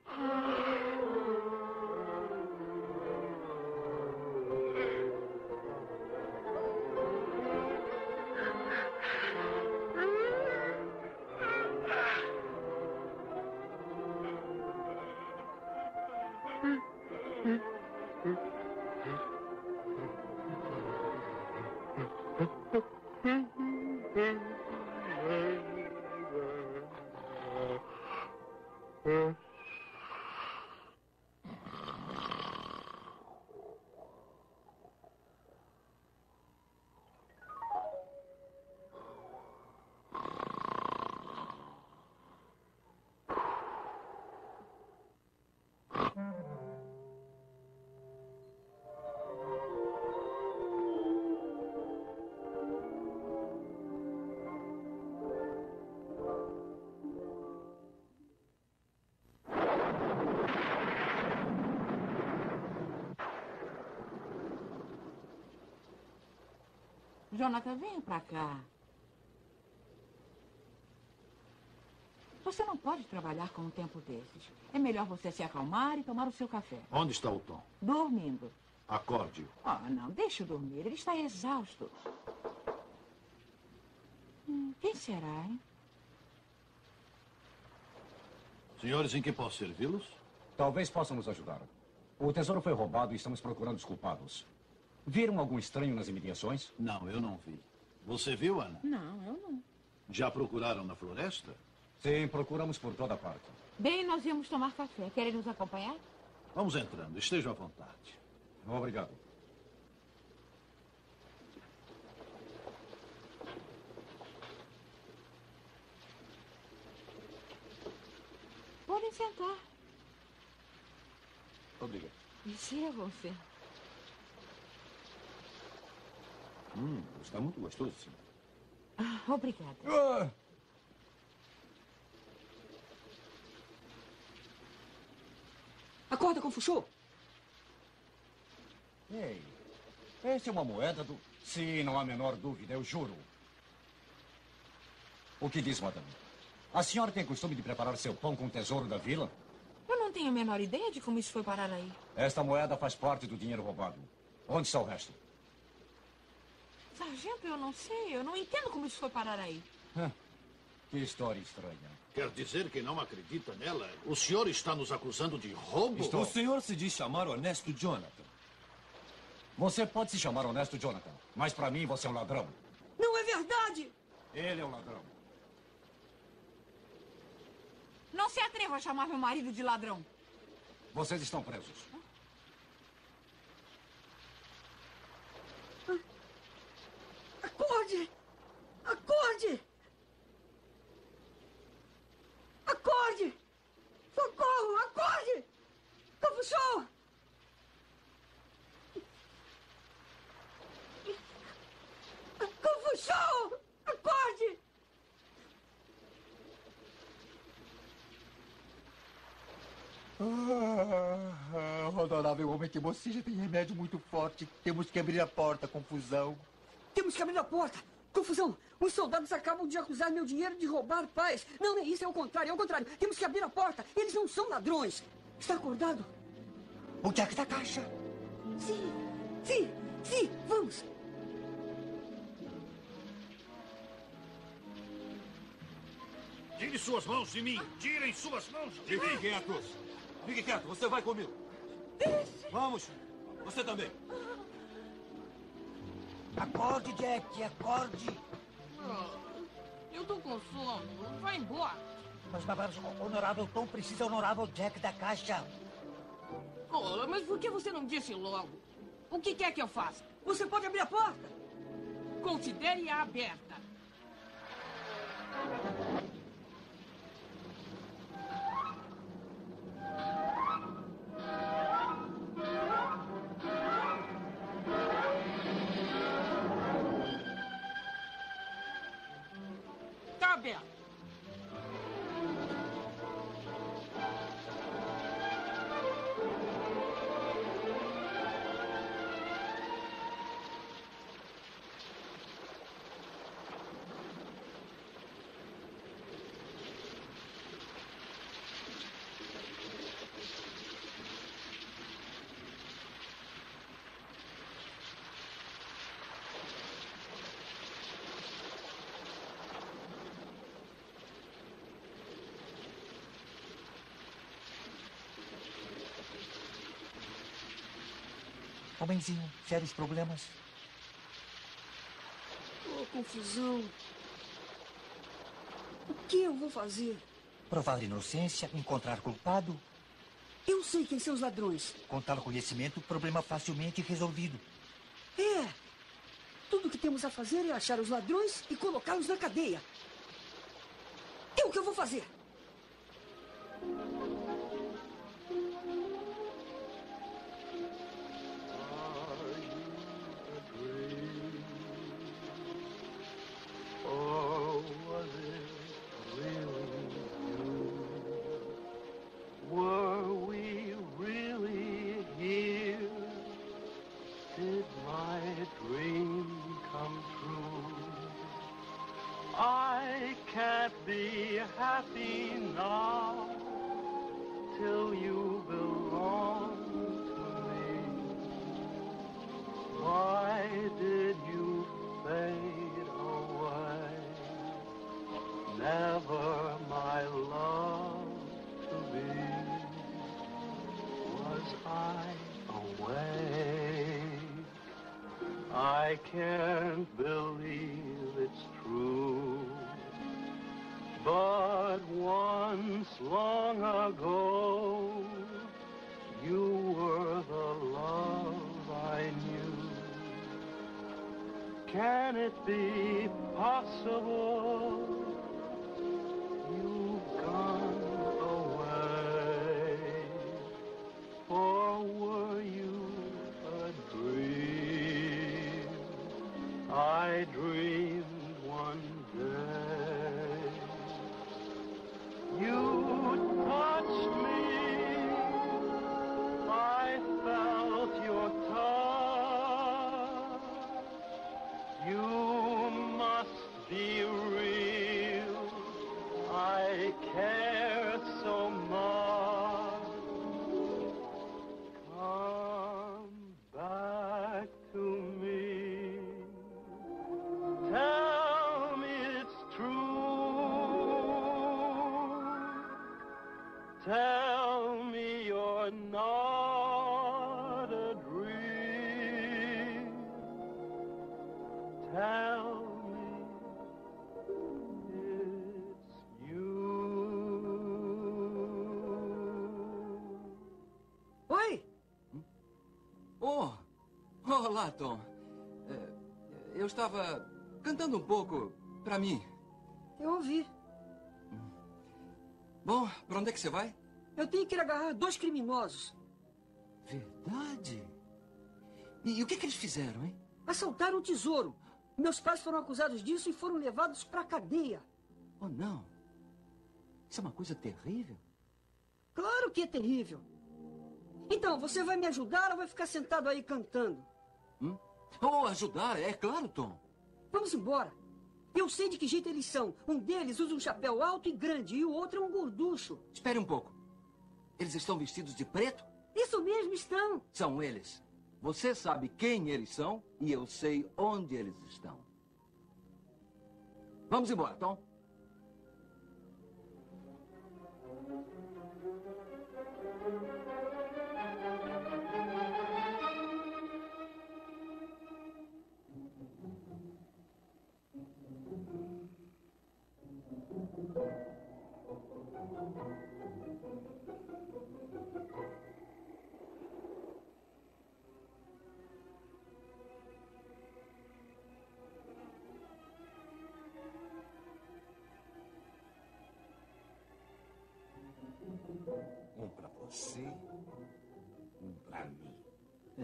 Jonathan, venha pra cá. Você não pode trabalhar com um tempo desses. É melhor você se acalmar e tomar o seu café. Onde está o Tom? Dormindo. Acorde-o. Ah, não, deixe-o dormir. Ele está exausto. Hum, quem será, hein? Senhores, em que posso servi-los? Talvez possam nos ajudar. O tesouro foi roubado e estamos procurando os culpados. Viram algum estranho nas imediações? Não, eu não vi. Você viu, Ana? Não, eu não. Já procuraram na floresta? Sim, procuramos por toda parte. Bem, nós íamos tomar café. Querem nos acompanhar? Vamos entrando, estejam à vontade. Obrigado. Podem sentar. Obrigado. E sirvam-se. Hum, está muito gostoso, sim. Ah, obrigada. Ah! Acorda, Confuxu. Ei, essa é uma moeda do... Sim, não há a menor dúvida, eu juro. O que diz, madame? A senhora tem costume de preparar seu pão com o tesouro da vila? Eu não tenho a menor ideia de como isso foi parar aí. Esta moeda faz parte do dinheiro roubado. Onde está o resto? Sargento, eu não sei. Eu não entendo como isso foi parar aí. Que história estranha. Quer dizer que não acredita nela? O senhor está nos acusando de roubo? Estou. O senhor se diz chamar honesto Jonathan. Você pode se chamar honesto, Jonathan, mas para mim você é um ladrão. Não é verdade! Ele é um ladrão. Não se atreva a chamar meu marido de ladrão. Vocês estão presos. Acorde! Acorde! Acorde! Socorro! Acorde! Capuchão! Capuchão! Acorde! Ah, honorável homem que boceja tem remédio muito forte. Temos que abrir a porta, confusão. Temos que abrir a porta! Confusão! Os soldados acabam de acusar meu dinheiro de roubar paz. Não, não é isso, é o contrário, é o contrário. Temos que abrir a porta. Eles não são ladrões. Está acordado? O Jack da caixa. Sim, sim, sim, vamos. Tire suas mãos de mim! Tirem suas mãos de Fiquem mim! quietos. Fique quieto, você vai comigo. Vamos. Você também. Acorde, Jack, acorde. Ah, Eu tô com sono. Vai embora. Mas, mas o honorável Tom precisa honorável Jack da caixa. Oh, mas por que você não disse logo? O que quer que eu faça? Você pode abrir a porta. Considere-a aberta. Homenzinho, sérios problemas? Oh, confusão. O que eu vou fazer? Provar inocência, encontrar culpado, Eu sei quem são os ladrões. com tal conhecimento, problema facilmente resolvido. É. Tudo que temos a fazer é achar os ladrões e colocá-los na cadeia. É o que eu vou fazer. Never my love to be. Was I away? I can't believe it's true. But once long ago, you were the love I knew. Can it be possible dois criminosos. Verdade? E, e o que, que eles fizeram, hein? Assaltaram um tesouro. Meus pais foram acusados disso e foram levados pra cadeia. Oh, não. Isso é uma coisa terrível. Claro que é terrível. Então, você vai me ajudar ou vai ficar sentado aí cantando? Hum? Oh, ajudar, é claro, Tom. Vamos embora. Eu sei de que jeito eles são. Um deles usa um chapéu alto e grande e o outro é um gorducho. Espere um pouco. Eles estão vestidos de preto? Isso mesmo estão. São eles. Você sabe quem eles são e eu sei onde eles estão. Vamos embora, Tom.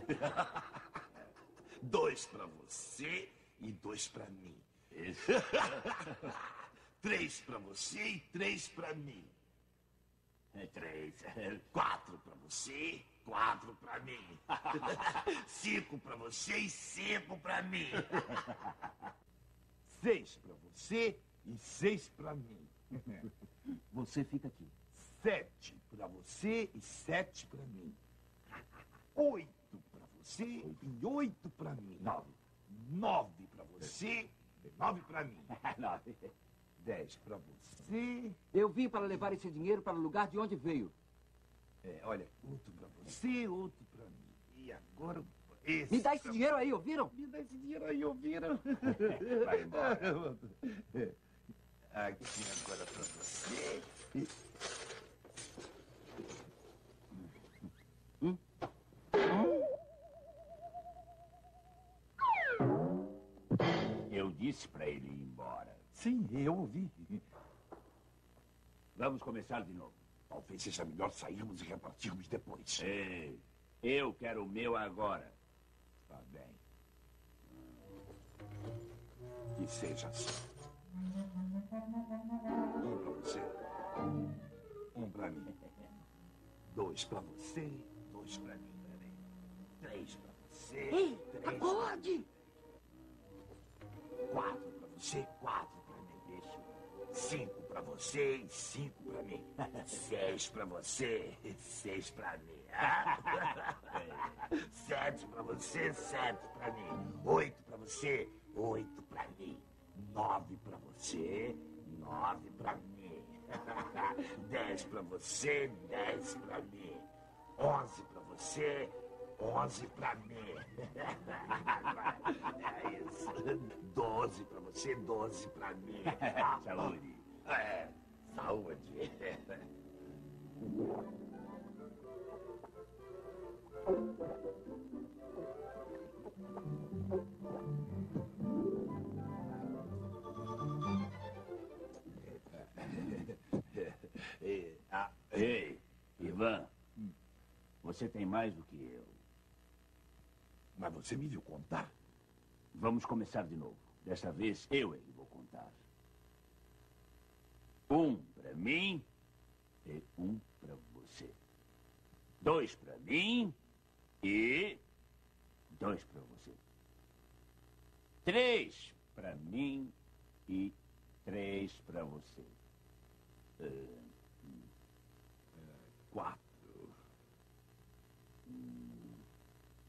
dois pra você e dois pra mim. três pra você e três pra mim. É três. Quatro pra você, quatro pra mim. cinco pra você e cinco pra mim. seis pra você e seis pra mim. Você fica aqui. Sete pra você e sete pra mim. Oito você e oito pra mim. Nove. Nove pra você nove pra mim. Nove. Dez pra você. Eu vim para levar esse dinheiro para o lugar de onde veio. É, olha, outro pra você, outro pra mim. E agora esse. Me dá esse pra- dinheiro aí, ouviram? Me dá esse dinheiro aí, ouviram? Vai embora. Aqui agora pra você. Disse pra ele ir embora. Sim, eu ouvi. Vamos começar de novo. Talvez seja melhor sairmos e repartirmos depois. Ei, eu quero o meu agora. Tá bem. Que seja assim. Um pra você. Um pra mim. Dois pra você, dois pra mim. Três pra você. Ei, três acorde! Quatro pra você, quatro pra mim. Deixa. Cinco pra você e cinco pra mim. Seis pra você e seis pra mim. Sete pra você, sete pra mim. Oito pra você, oito pra mim. Nove pra você, nove pra mim. Dez pra você, dez pra mim. Onze pra você, onze pra mim. É isso. Doze pra você, doze pra mim. Saúde. É, saúde. Ei, ah, ei, Ivan, você tem mais do que eu. Mas você me viu contar? Vamos começar de novo. Desta vez eu é que vou contar. Um para mim e um para você. Dois para mim e dois para você. Três para mim e três para você. Eh, Quatro.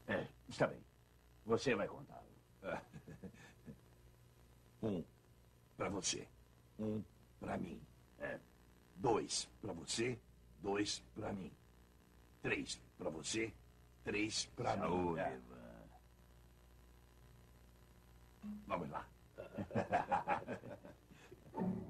É, está bem. Você vai contar. Um pra você, um pra mim. É. Dois pra você, dois pra mim. Três pra você, três Saúde, mim. É. Vamos lá.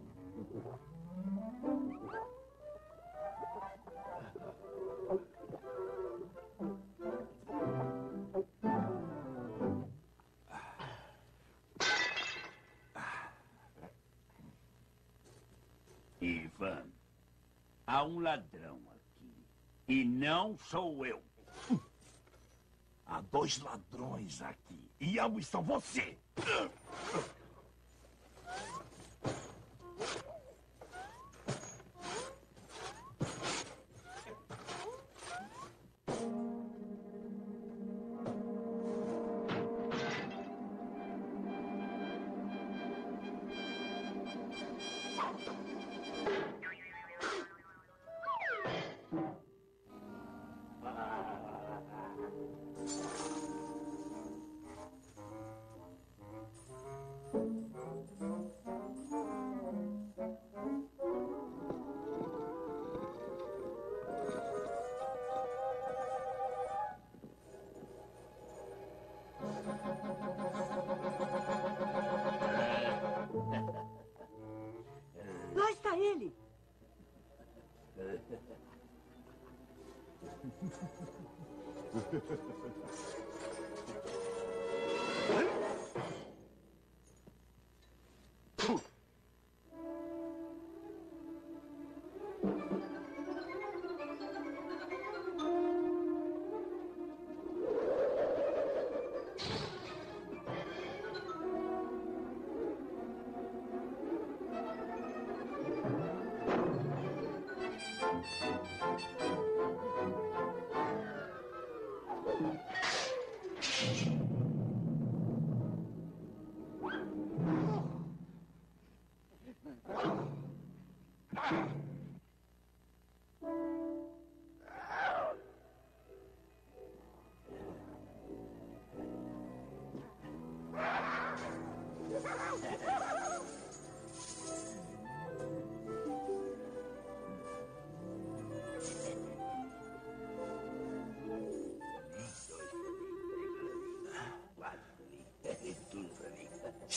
há um ladrão aqui. E não sou eu. Há dois ladrões aqui. E ambos são você.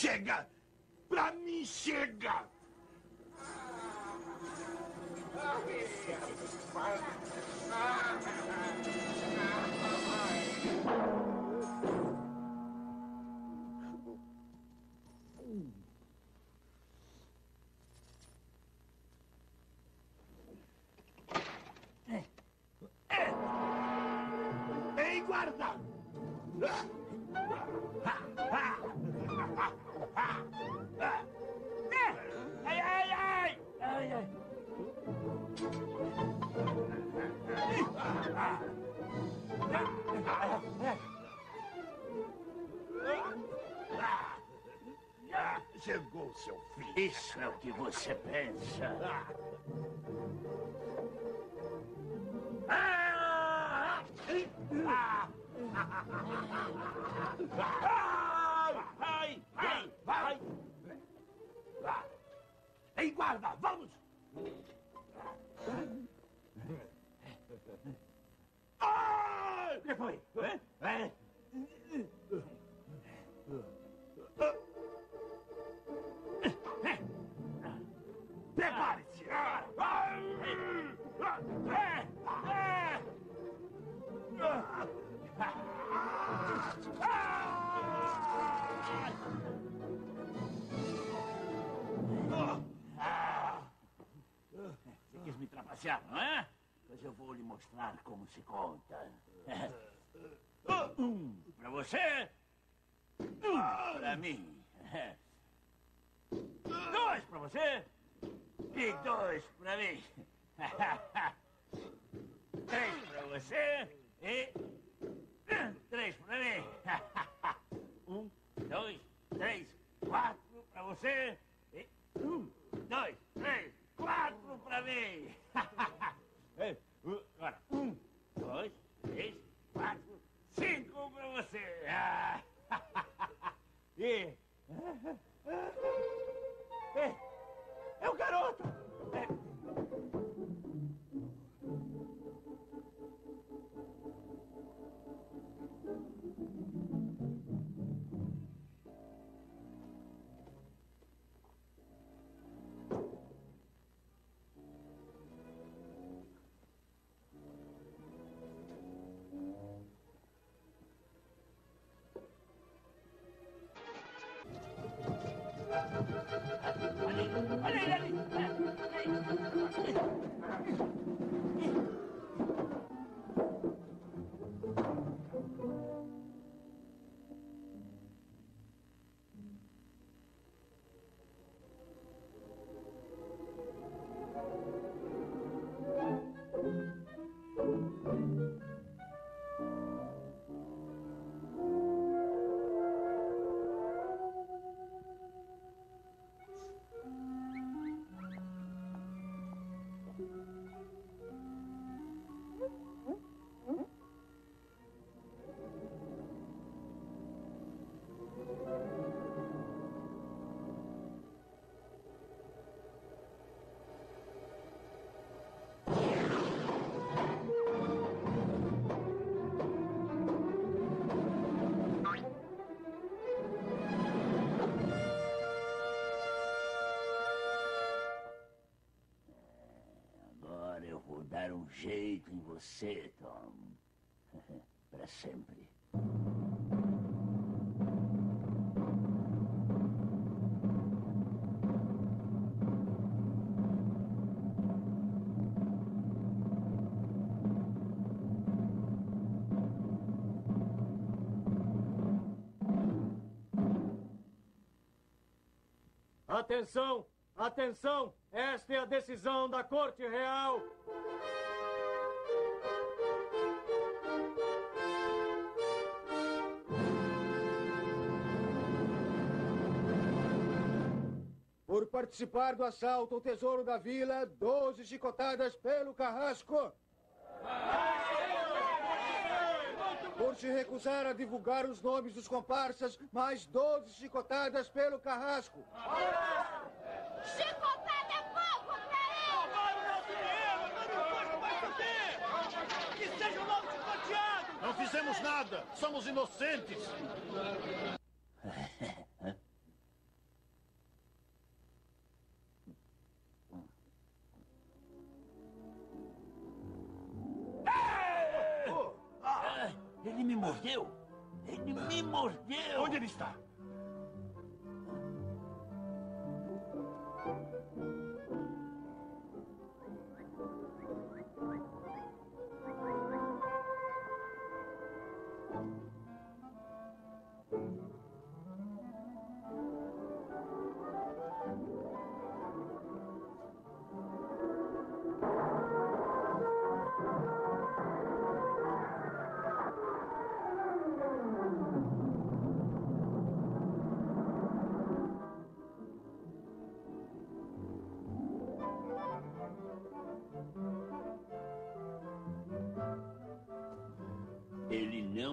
Chega! Pra mim, chega! Ei, guarda! Seu fim. Isso é o que você pensa. Como se conta. Um pra você, um pra mim. Dois pra você e dois pra mim. Três pra você e três pra mim. Um, dois, três, quatro pra você e um, dois, três, quatro pra mim. Agora, um, dois, três, quatro, cinco pra você. E... É, é o garoto. É. jeito em você, Tom. Para sempre. Atenção! Atenção! Esta é a decisão da Corte Real. Participar do assalto ao tesouro da vila, 12 chicotadas pelo carrasco. Por se recusar a divulgar os nomes dos comparsas, mais 12 chicotadas pelo carrasco. Chicotada é fogo pra Que seja logo chicoteado! Não fizemos nada! Somos inocentes!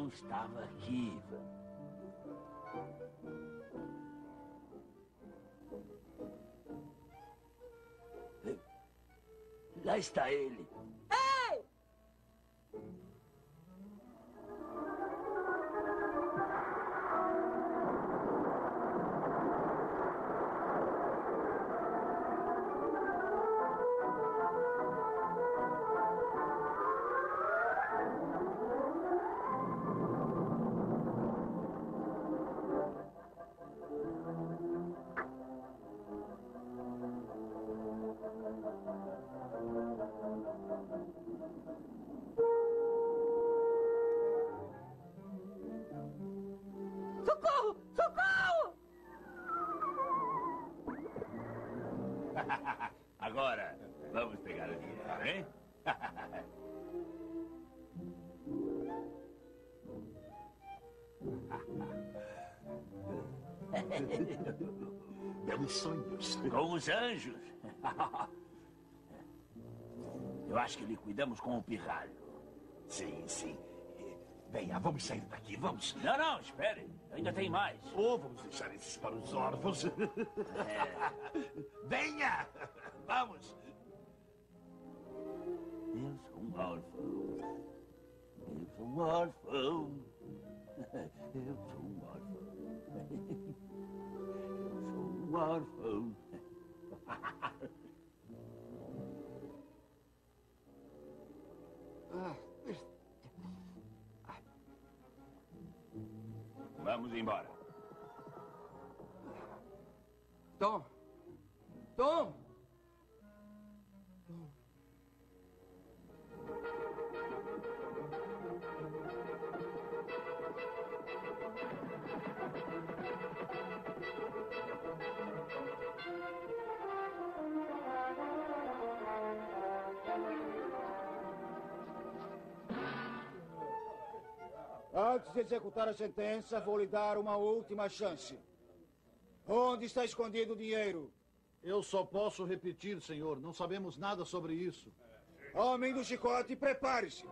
Estava aqui. Lá está ele. Sonhos. Com os anjos. Eu acho que lhe cuidamos com o pirralho. Sim, sim. Venha, vamos sair daqui, vamos. Não, não, espere. Ainda tem mais. Ou vamos deixar esses para os órfãos. Venha! Vamos! Eu sou um órfão. Eu sou um órfão. Eu sou um órfão. Órfão. Vamos embora. Tom! Tom! Antes de executar a sentença, vou lhe dar uma última chance. Onde está escondido o dinheiro? Eu só posso repetir, senhor. Não sabemos nada sobre isso. Homem do chicote, prepare-se.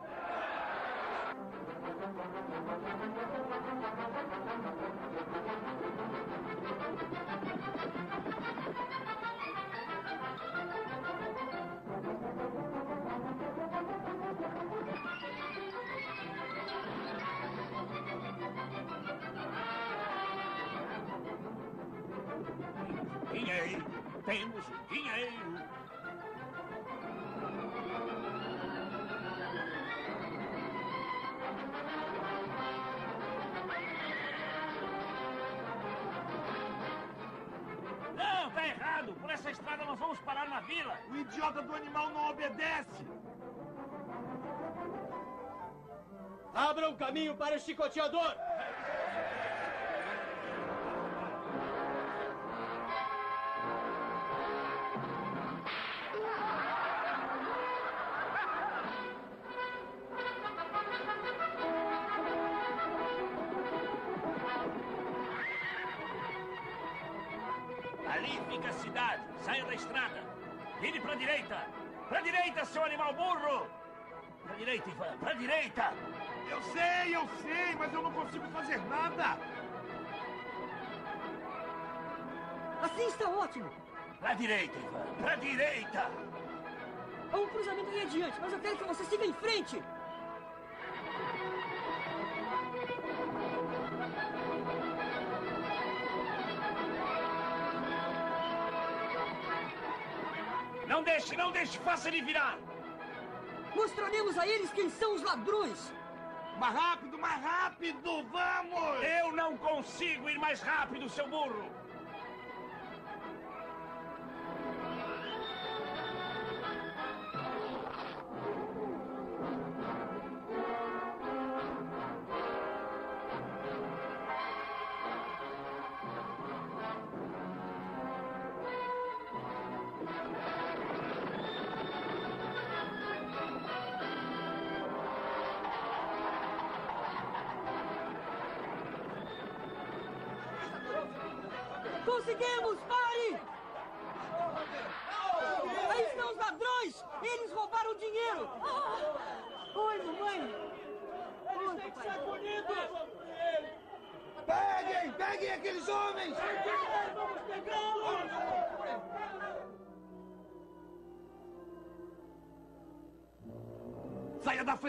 temos o dinheiro. Não, tá errado. Por essa estrada nós vamos parar na vila. O idiota do animal não obedece. Abra o um caminho para o chicoteador! Estrada. Vire pra direita. Pra direita, seu animal burro. Pra direita, Ivan. Pra direita. Eu sei, eu sei, mas eu não consigo fazer nada. Assim está ótimo. Pra direita, Ivan. Pra direita. Há um cruzamento aí adiante, mas eu quero que você siga em frente. Deixe, não deixe. Faça ele virar. Mostraremos a eles quem são os ladrões. Mais rápido, mais rápido, vamos! Eu não consigo ir mais rápido, seu burro.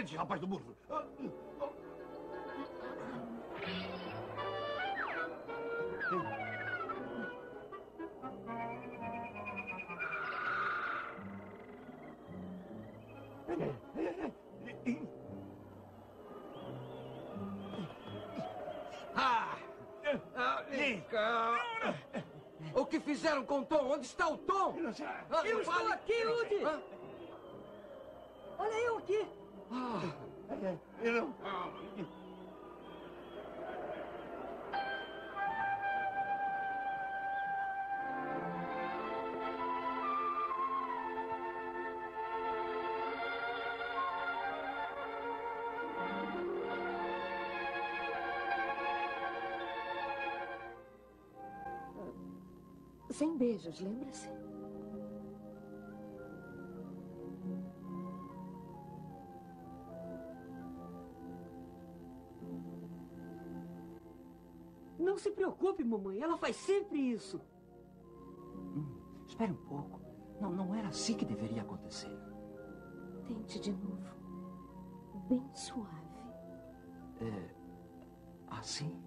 Frente, rapaz do burro. Ah! ah vem cá. O que fizeram com o Tom? Onde está o Tom? Ah, Eu estou aqui, Woody! Beijos, lembra-se? Não se preocupe, mamãe. Ela faz sempre isso. Espere um pouco. Não, não era assim que deveria acontecer. Tente de novo. Bem suave. É. Assim?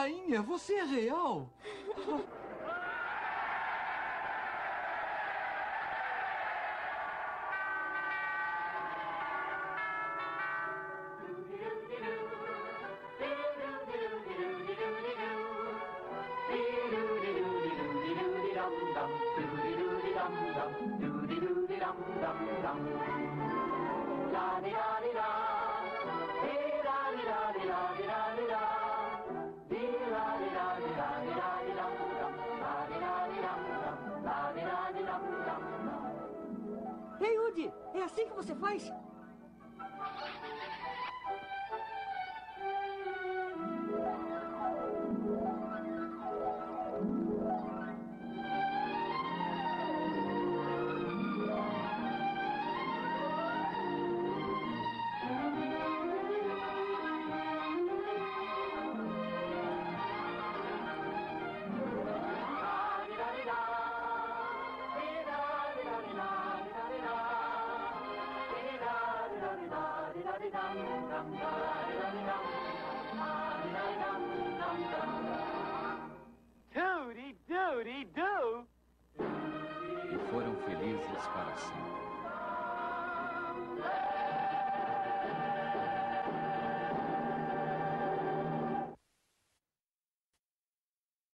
Rainha, você é real!